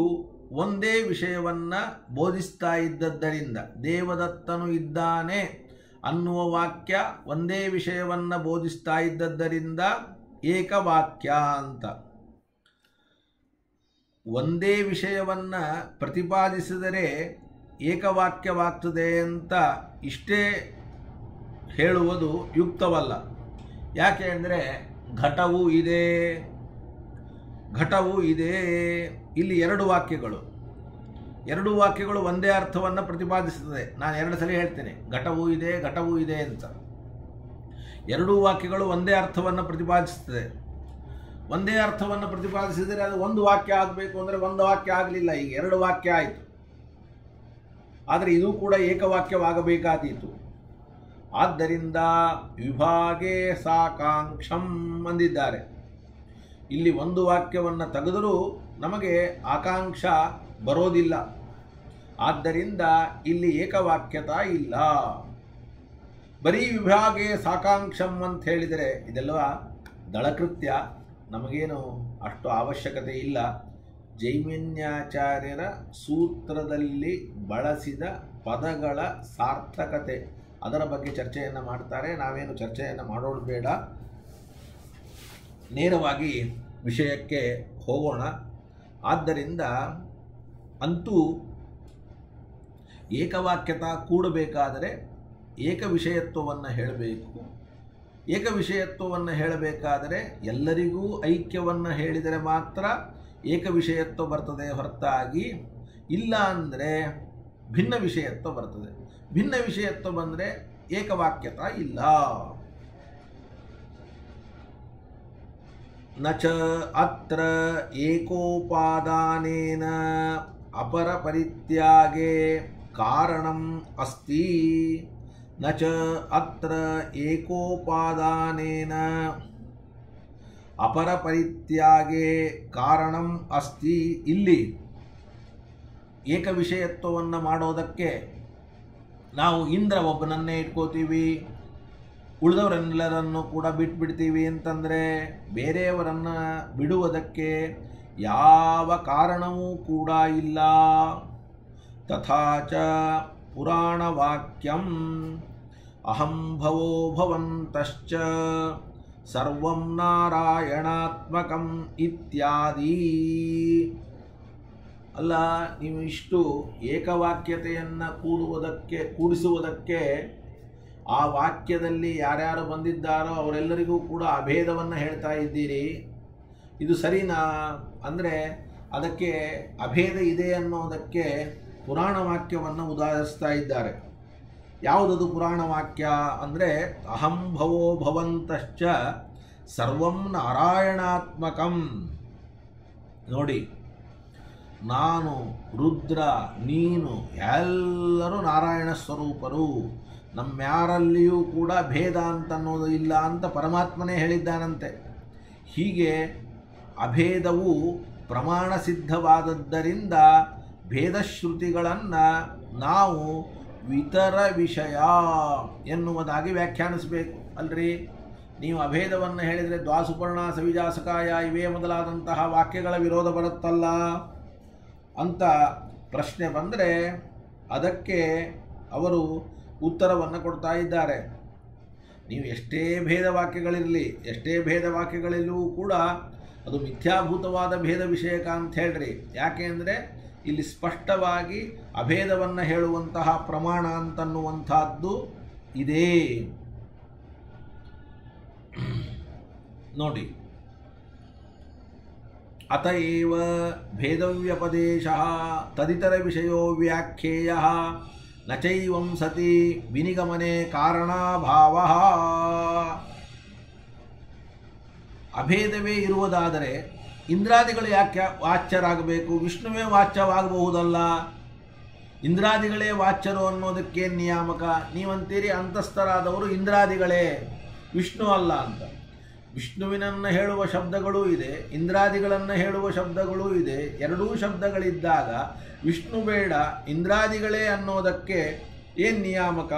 ಒಂದೇ ವಿಷಯವನ್ನು ಬೋಧಿಸ್ತಾ ಇದ್ದದ್ದರಿಂದ ದೇವದತ್ತನು ಇದ್ದಾನೆ ಅನ್ನುವ ವಾಕ್ಯ ಒಂದೇ ವಿಷಯವನ್ನು ಬೋಧಿಸ್ತಾ ಇದ್ದದ್ದರಿಂದ ಏಕವಾಕ್ಯ ಅಂತ. ಒಂದೇ ವಿಷಯವನ್ನು ಪ್ರತಿಪಾದಿಸಿದರೆ ಏಕವಾಕ್ಯವಾಗ್ತದೆ ಅಂತ ಇಷ್ಟೇ ಹೇಳುವುದು ಯುಕ್ತವಲ್ಲ. ಯಾಕೆ ಅಂದರೆ ಘಟವೂ ಇದೆ ಘಟವೂ ಇದೆ. ಇಲ್ಲಿ ಎರಡು ವಾಕ್ಯಗಳು. ಎರಡು ವಾಕ್ಯಗಳು ಒಂದೇ ಅರ್ಥವನ್ನು ಪ್ರತಿಪಾದಿಸುತ್ತದೆ. ನಾನು ಎರಡು ಸಲ ಹೇಳ್ತೇನೆ. ಘಟವೂ ಇದೆ ಘಟವೂ ಇದೆ ಅಂತ. ಎರಡೂ ವಾಕ್ಯಗಳು ಒಂದೇ ಅರ್ಥವನ್ನು ಪ್ರತಿಪಾದಿಸುತ್ತದೆ. ಒಂದೇ ಅರ್ಥವನ್ನು ಪ್ರತಿಪಾದಿಸಿದರೆ ಅದು ಒಂದು ವಾಕ್ಯ ಆಗಬೇಕು ಅಂದರೆ ಒಂದು ವಾಕ್ಯ ಆಗಲಿಲ್ಲ. ಈಗ ಎರಡು ವಾಕ್ಯ ಆಯಿತು. ಆದರೆ ಇದು ಕೂಡ ಏಕವಾಕ್ಯವಾಗಬೇಕಾದೀತು. ಆದ್ದರಿಂದ ವಿಭಾಗೇ ಸಾಕಾಂಕ್ಷಂ ಅಂದಿದ್ದಾರೆ. ಇಲ್ಲಿ ಒಂದು ವಾಕ್ಯವನ್ನು ತೆಗೆದರೂ ನಮಗೆ ಆಕಾಂಕ್ಷ ಬರೋದಿಲ್ಲ. ಆದ್ದರಿಂದ ಇಲ್ಲಿ ಏಕವಾಕ್ಯತ ಇಲ್ಲ. ಬರೀ ವಿಭಾಗೇ ಸಾಕಾಂಕ್ಷಂ ಅಂತ ಹೇಳಿದರೆ ಇದೆಲ್ಲವ ದಳಕೃತ್ಯ. ನಮಗೇನು ಅಷ್ಟು ಅವಶ್ಯಕತೆ ಇಲ್ಲ. ಜೈಮಿನ್ಯಾಚಾರ್ಯರ ಸೂತ್ರದಲ್ಲಿ ಬಳಸಿದ ಪದಗಳ ಸಾರ್ಥಕತೆ. ಅದರ ಬಗ್ಗೆ ಚರ್ಚೆಯನ್ನು ಮಾಡ್ತಾರೆ. ನಾವೇನು ಚರ್ಚೆಯನ್ನು ಮಾಡೋದು ಬೇಡ. ನೇರವಾಗಿ ವಿಷಯಕ್ಕೆ ಹೋಗೋಣ. ಆದ್ದರಿಂದ ಅಂತೂ ಏಕವಾಕ್ಯತ ಕೂಡಬೇಕಾದರೆ ಏಕ ವಿಷಯತ್ವವನ್ನು ಹೇಳಬೇಕು. ಏಕ ವಿಷಯತ್ವವನ್ನು ಹೇಳಬೇಕಾದರೆ ಎಲ್ಲರಿಗೂ ಐಕ್ಯವನ್ನು ಹೇಳಿದರೆ ಮಾತ್ರ ಏಕ ವಿಷಯತ್ವ ಬರ್ತದೆ ಹೊರತಾಗಿ, ಇಲ್ಲ ಅಂದರೆ ಭಿನ್ನ ವಿಷಯತ್ವ ಬರ್ತದೆ. ಭಿನ್ನ ವಿಷಯತ್ವ ಬಂದರೆ ಏಕವಾಕ್ಯತ ಇಲ್ಲ. ನ ಚ ಅತ್ರ ಏಕೋಪಾದಾನೇನ ಅಪರಪರಿತ್ಯಾಗೆ ಕಾರಣಂ ಅಸ್ತಿ. ನ ಚ ಅತ್ರ ಏಕೋಪಾದಾನೇನ ಅಪರಪರಿತ್ಯಾಗೆ ಕಾರಣಂ ಅಸ್ತಿ. ಇಲ್ಲಿ ಏಕ ವಿಷಯತ್ವವನ್ನು ಮಾಡೋದಕ್ಕೆ ನಾವು ಇಂದ್ರ ಒಬ್ಬನನ್ನೇ ಇಟ್ಕೋತೀವಿ. ಉಳಿದವರೆಲ್ಲರನ್ನು ಕೂಡ ಬಿಟ್ಬಿಡ್ತೀವಿ ಅಂತಂದರೆ ಬೇರೆಯವರನ್ನು ಬಿಡುವುದಕ್ಕೆ ಯಾವ ಕಾರಣವೂ ಕೂಡ ಇಲ್ಲ. ತಥಾಚ ಪುರಾಣ ಪುರಾಣವಾಕ್ಯಂ ಅಹಂ ಭವೋ ಭವಂತಶ್ಚ ಸರ್ವಂ ನಾರಾಯಣಾತ್ಮಕಂ ಇತ್ಯಾದಿ. ಅಲ್ಲ, ನೀವು ಇಷ್ಟು ಏಕವಾಕ್ಯತೆಯನ್ನು ಕೂಡುವುದಕ್ಕೆ ಕೂಡಿಸುವುದಕ್ಕೆ ಆ ವಾಕ್ಯದಲ್ಲಿ ಯಾರ್ಯಾರು ಬಂದಿದ್ದಾರೋ ಅವರೆಲ್ಲರಿಗೂ ಕೂಡ ಅಭೇದವನ್ನು ಹೇಳ್ತಾ ಇದ್ದೀರಿ. ಇದು ಸರಿನಾ? ಅಂದರೆ ಅದಕ್ಕೆ ಅಭೇದ ಇದೆ ಅನ್ನೋದಕ್ಕೆ ಪುರಾಣ ವಾಕ್ಯವನ್ನು ಉದಾಹರಿಸ್ತಾ ಇದ್ದಾರೆ. ಯಾವುದದು ಪುರಾಣ ವಾಕ್ಯ? ಅಂದರೆ ಅಹಂ ಭವೋ ಭವಂತಶ್ಚ ಸರ್ವಂ ನಾರಾಯಣಾತ್ಮಕಂ. ನೋಡಿ, ನಾನು ರುದ್ರ ನೀನು ಎಲ್ಲರೂ ನಾರಾಯಣ ಸ್ವರೂಪರು. ನಮ್ಮ್ಯಾರಲ್ಲಿಯೂ ಕೂಡ ಭೇದ ಅಂತ ಅನ್ನೋದು ಇಲ್ಲ ಅಂತ ಪರಮಾತ್ಮನೇ ಹೇಳಿದ್ದಾನಂತೆ. ಹೀಗೆ ಅಭೇದವು ಪ್ರಮಾಣ ಸಿದ್ಧವಾದದ್ದರಿಂದ ಭೇದಶ್ರುತಿಗಳನ್ನು ನಾವು ವಿತರ ವಿಷಯ ಎನ್ನುವುದಾಗಿ ವ್ಯಾಖ್ಯಾನಿಸಬೇಕು. ಅಲ್ರಿ? ನೀವು ಅಭೇದವನ್ನು ಹೇಳಿದರೆ ದ್ವಾಸುಪರ್ಣ ಸವಿಜಾಸಕಾಯ ಇವೇ ಮೊದಲಾದಂತಹ ವಾಕ್ಯಗಳ ವಿರೋಧ ಬರುತ್ತಲ್ಲ? ಅಂತ ಪ್ರಶ್ನೆ ಬಂದರೆ ಅದಕ್ಕೆ ಅವರು ಉತ್ತರವನ್ನು ಕೊಡ್ತಾ ಇದ್ದಾರೆ. ನೀವು ಎಷ್ಟೇ ಭೇದ ವಾಕ್ಯಗಳಿರಲಿ ಎಷ್ಟೇ ಭೇದ ವಾಕ್ಯಗಳಲ್ಲೂ ಕೂಡ ಅದು ಮಿಥ್ಯಾಭೂತವಾದ ಭೇದ ವಿಷಯಕ ಅಂತ ಹೇಳ್ರಿ. ಯಾಕೆ ಅಂದರೆ ಇಲ್ಲಿ ಸ್ಪಷ್ಟವಾಗಿ ಅಭೇದವನ್ನು ಹೇಳುವಂತಹ ಪ್ರಮಾಣ ಅಂತನ್ನುವಂಥದ್ದು ಇದೆ. ನೋಡಿ. ಅತ ಏವ ಭೇದವ್ಯಪದೇಶ ತದಿತರ ವಿಷಯೋ ವ್ಯಾಖ್ಯೇಯ ಚೈವಂ ಸತಿ ವಿನಿಗಮನೆ ಕಾರಣಾಭಾವ ಅಭೇದವೇ ಇರುವುದಾದರೆ ಇಂದ್ರಾದಿಗಳು ಯಾಕೆ ವಾಚ್ಯರಾಗಬೇಕು? ವಿಷ್ಣುವೇ ವಾಚ್ಯವಾಗಬಹುದಲ್ಲ? ಇಂದ್ರಾದಿಗಳೇ ವಾಚ್ಯರು ಅನ್ನೋದಕ್ಕೇನು ನಿಯಾಮಕ? ನೀವಂತೀರಿ ಅಂತಸ್ಥರಾದವರು ಇಂದ್ರಾದಿಗಳೇ, ವಿಷ್ಣು ಅಲ್ಲ ಅಂತ. ವಿಷ್ಣುವಿನನ್ನು ಹೇಳುವ ಶಬ್ದಗಳೂ ಇದೆ, ಇಂದ್ರಾದಿಗಳನ್ನು ಹೇಳುವ ಶಬ್ದಗಳೂ ಇದೆ, ಎರಡೂ ಶಬ್ದಗಳಿದ್ದಾಗ ವಿಷ್ಣು ಬೇಡ, ಇಂದ್ರಾದಿಗಳೇ ಅನ್ನೋದಕ್ಕೆ ಏನು ನಿಯಾಮಕ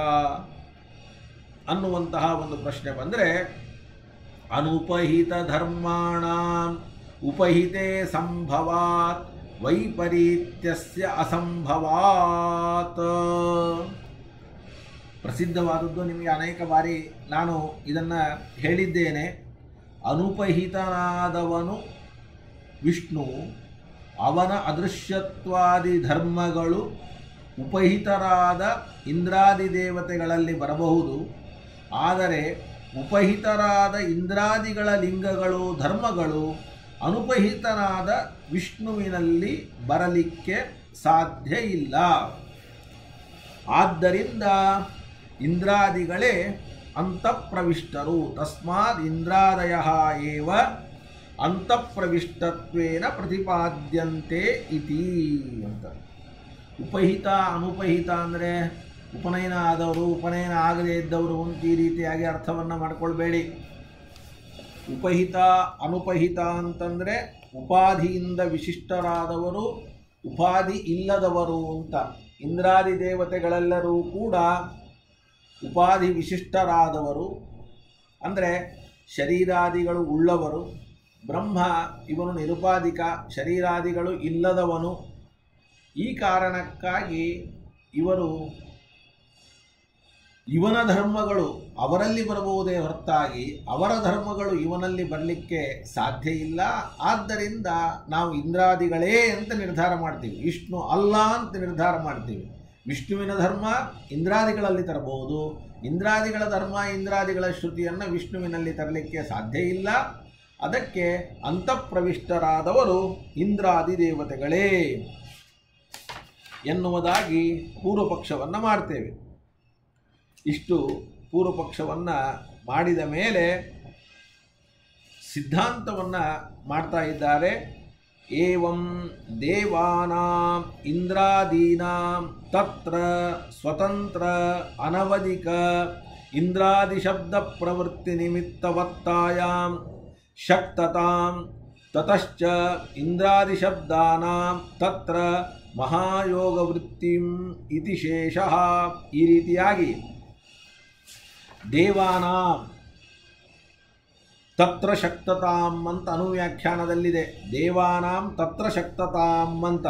ಅನ್ನುವಂತಹ ಒಂದು ಪ್ರಶ್ನೆ ಬಂದರೆ, ಅನುಪಹಿತ ಧರ್ಮಾಣ ಉಪಹಿತೆ ಸಂಭವಾತ್ ವೈಪರೀತ್ಯಸ್ಯ ಅಸಂಭವಾತ್. ಪ್ರಸಿದ್ಧವಾದದ್ದು ನಿಮಗೆ ಅನೇಕ ಬಾರಿ ನಾನು ಇದನ್ನು ಹೇಳಿದ್ದೇನೆ. ಅನುಪಹಿತನಾದವನು ವಿಷ್ಣು. ಅವನ ಅದೃಶ್ಯತ್ವಾದಿ ಧರ್ಮಗಳು ಉಪಹಿತರಾದ ಇಂದ್ರಾದಿ ದೇವತೆಗಳಲ್ಲಿ ಬರಬಹುದು. ಆದರೆ ಉಪಹಿತರಾದ ಇಂದ್ರಾದಿಗಳ ಲಿಂಗಗಳು, ಧರ್ಮಗಳು ಅನುಪಹಿತನಾದ ವಿಷ್ಣುವಿನಲ್ಲಿ ಬರಲಿಕ್ಕೆ ಸಾಧ್ಯ ಇಲ್ಲ. ಆದ್ದರಿಂದ ಇಂದ್ರಾದಿಗಳೇ ಅಂತಃಪ್ರವಿಷ್ಟರು ತಸ್ಮಾತ್ ಇಂದ್ರಾದಯ ಏವ ಅಂತಃಪ್ರವಿಷ್ಟತ್ವೇನ ಪ್ರತಿಪಾದ್ಯಂತೆ ಇತಿ ಅಂತ ಉಪಹಿತ, ಅನುಪಹಿತ ಅಂದರೆ ಉಪನಯನ ಆದವರು, ಉಪನಯನ ಆಗದೇ ಇದ್ದವರು ಅಂತ ಈ ರೀತಿಯಾಗಿ ಅರ್ಥವನ್ನು ಮಾಡಿಕೊಳ್ಬೇಡಿ. ಉಪಹಿತ, ಅನುಪಹಿತ ಅಂತಂದರೆ ಉಪಾಧಿಯಿಂದ ವಿಶಿಷ್ಟರಾದವರು, ಉಪಾಧಿ ಇಲ್ಲದವರು ಅಂತ. ಇಂದ್ರಾದಿ ದೇವತೆಗಳೆಲ್ಲರೂ ಕೂಡ ಉಪಾಧಿ ವಿಶಿಷ್ಟರಾದವರು, ಅಂದರೆ ಶರೀರಾದಿಗಳು ಉಳ್ಳವರು, ಬ್ರಹ್ಮ ಇವನು ನಿರುಪಾಧಿಕ, ಶರೀರಾದಿಗಳು ಇಲ್ಲದವನು. ಈ ಕಾರಣಕ್ಕಾಗಿ ಇವರು ಇವನ ಧರ್ಮಗಳು ಅವರಲ್ಲಿ ಬರಬಹುದೇ ಹೊರತಾಗಿ ಅವರ ಧರ್ಮಗಳು ಇವನಲ್ಲಿ ಬರಲಿಕ್ಕೆ ಸಾಧ್ಯ ಇಲ್ಲ. ಆದ್ದರಿಂದ ನಾವು ಇಂದ್ರಾದಿಗಳೇ ಅಂತ ನಿರ್ಧಾರ ಮಾಡ್ತೀವಿ. ವಿಷ್ಣು ಅಲ್ಲ ಅಂತ ನಿರ್ಧಾರ ಮಾಡ್ತೀವಿ. ವಿಷ್ಣುವಿನ ಧರ್ಮ ಇಂದ್ರಾದಿಗಳಲ್ಲಿ ತರಬಹುದು. ಇಂದ್ರಾದಿಗಳ ಧರ್ಮ, ಇಂದ್ರಾದಿಗಳ ಶ್ರುತಿಯನ್ನು ವಿಷ್ಣುವಿನಲ್ಲಿ ತರಲಿಕ್ಕೆ ಸಾಧ್ಯ ಇಲ್ಲ. ಅದಕ್ಕೆ ಅಂತಃಪ್ರವಿಷ್ಟರಾದವರು ಇಂದ್ರಾದಿ ದೇವತೆಗಳೇ ಎನ್ನುವುದಾಗಿ ಪೂರ್ವಪಕ್ಷವನ್ನು ಮಾಡ್ತೇವೆ. ಇಷ್ಟು ಪೂರ್ವಪಕ್ಷವನ್ನು ಮಾಡಿದ ಮೇಲೆ ಸಿದ್ಧಾಂತವನ್ನು ಮಾಡ್ತಾ ಇದ್ದಾರೆ. ಏವಂ ದೇವಾನಾಂ ಇಂದ್ರಾದೀನಾಂ ತತ್ರ ಸ್ವತಂತ್ರ ಅನವಧಿಕ ಇಂದ್ರಾದಿಶಬ್ದ ಪ್ರವೃತ್ತಿ ನಿಮಿತ್ತವತ್ತಾಯಾಂ ಶಕ್ತತಾಂ ತತಶ್ಚ ಇಂದ್ರಾದಿಶಬ್ದಾನಾಂ ತತ್ರ ಮಹಾಯೋಗವೃತ್ತಿಂ ಇತಿ ಶೇಷಃ ಈ ರೀತಿಯಾಗಿ ದೇವಾನಾಂ ತತ್ರ ಶಕ್ತತಾಂ ಅಂತ ಅನುವ್ಯಾಖ್ಯಾನದಲ್ಲಿದೆ ದೇವಾನಾಂ ತತ್ರ ಶಕ್ತತಾಂ ಅಂತ.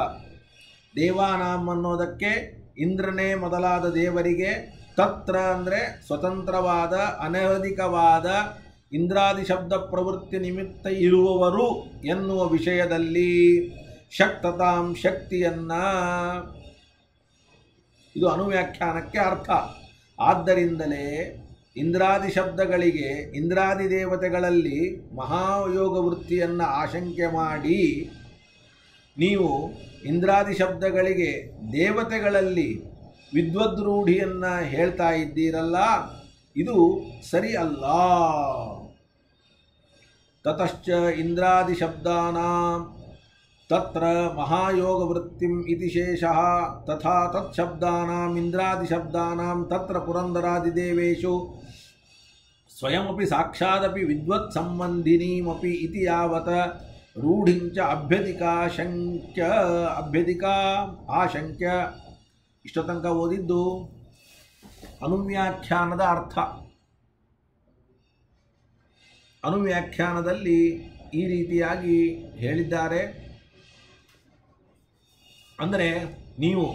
ದೇವಾನಾಂ ಅನ್ನೋದಕ್ಕೆ ಇಂದ್ರನೇ ಮೊದಲಾದ ದೇವರಿಗೆ ತತ್ರ ಅಂದರೆ ಸ್ವತಂತ್ರವಾದ, ಅನಧಿಕವಾದ, ಇಂದ್ರಾದಿ ಶಬ್ದ ಪ್ರವೃತ್ತಿ ನಿಮಿತ್ತ ಇರುವವರು ಎನ್ನುವ ವಿಷಯದಲ್ಲಿ ಶಕ್ತತಾಂ ಶಕ್ತಿಯನ್ನ. ಇದು ಅನುವ್ಯಾಖ್ಯಾನಕ್ಕೆ ಅರ್ಥ. ಆದ್ದರಿಂದಲೇ ಇಂದ್ರಾದಿ ಶಬ್ದಗಳಿಗೆ, ಇಂದ್ರಾದಿ ದೇವತೆಗಳಲ್ಲಿ ಮಹಾಯೋಗ ವೃತ್ತಿಯನ್ನು ಆಶಂಕೆ ಮಾಡಿ, ನೀವು ಇಂದ್ರಾದಿ ಶಬ್ದಗಳಿಗೆ ದೇವತೆಗಳಲ್ಲಿ ವಿದ್ವದ್ರೂಢಿಯನ್ನು ಹೇಳ್ತಾ ಇದ್ದೀರಲ್ಲ, ಇದು ಸರಿ ಅಲ್ಲ. ತತಶ್ಚ ಇಂದ್ರಾದಿ ಶಬ್ದಾನಾಂ ತತ್ರ ಮಹಾಯೋಗವೃತ್ತಿಂ ಇತಿ ಶೇಷಃ, ತಥಾ ತತ್ ಶಬ್ದಾನಾಂ ಇಂದ್ರಾದಿ ಶಬ್ದಾನಾಂ ತತ್ರ ಪುರಂದರಾದಿದೇವೇಶು ಸ್ವಯಮಪಿ ಸಾಕ್ಷಾದಪಿ ವಿದ್ವತ್ ಸಂಬಂಧಿನೀಮಪಿ ಇತಿ ಯಾವತ ರೂಢಿಂಚ ಅಭ್ಯಧಿಕಾ ಶಂಕ್ಯ, ಅಭ್ಯಧಿಕಾ ಆಶಂಕ್ಯ. ಇಷ್ಟ ತನಕ ಓದಿದ್ದು ಅನುವ್ಯಾಖ್ಯಾನದ ಅರ್ಥ. ಅನುವ್ಯಾಖ್ಯಾನದಲ್ಲಿ ಈ ರೀತಿಯಾಗಿ ಹೇಳಿದ್ದಾರೆ. ಅಂದರೆ ನೀವು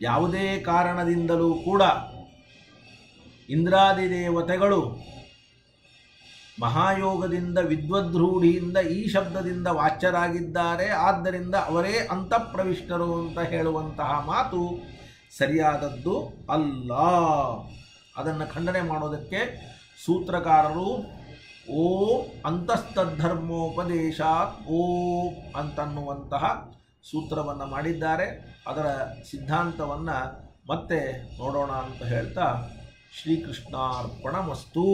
ಯಾವುದೇ ಕಾರಣದಿಂದಲೂ ಕೂಡ ಇಂದ್ರಾದಿ ದೇವತೆಗಳು ಮಹಾಯೋಗದಿಂದ ವಿದ್ವದ್ರೂಢಿಯಿಂದ ಈ ಶಬ್ದದಿಂದ ವಾಚ್ಯರಾಗಿದ್ದಾರೆ. ಆದ್ದರಿಂದ ಅವರೇ ಅಂತಃಪ್ರವಿಷ್ಟರು ಅಂತ ಹೇಳುವಂತಹ ಮಾತು ಸರಿಯಾದದ್ದು ಅಲ್ಲ. ಅದನ್ನು ಖಂಡನೆ ಮಾಡೋದಕ್ಕೆ ಸೂತ್ರಕಾರರು, ಓ ಅಂತಸ್ತರ್ಮೋಪದೇಶ ಓ ಅಂತನ್ನುವಂತಹ ಸೂತ್ರವನ್ನು ಮಾಡಿದ್ದಾರೆ. ಅದರ ಸಿದ್ಧಾಂತವನ್ನು ಮತ್ತೆ ನೋಡೋಣ ಅಂತ ಹೇಳ್ತಾ श्रीकृष्णापणमस्तू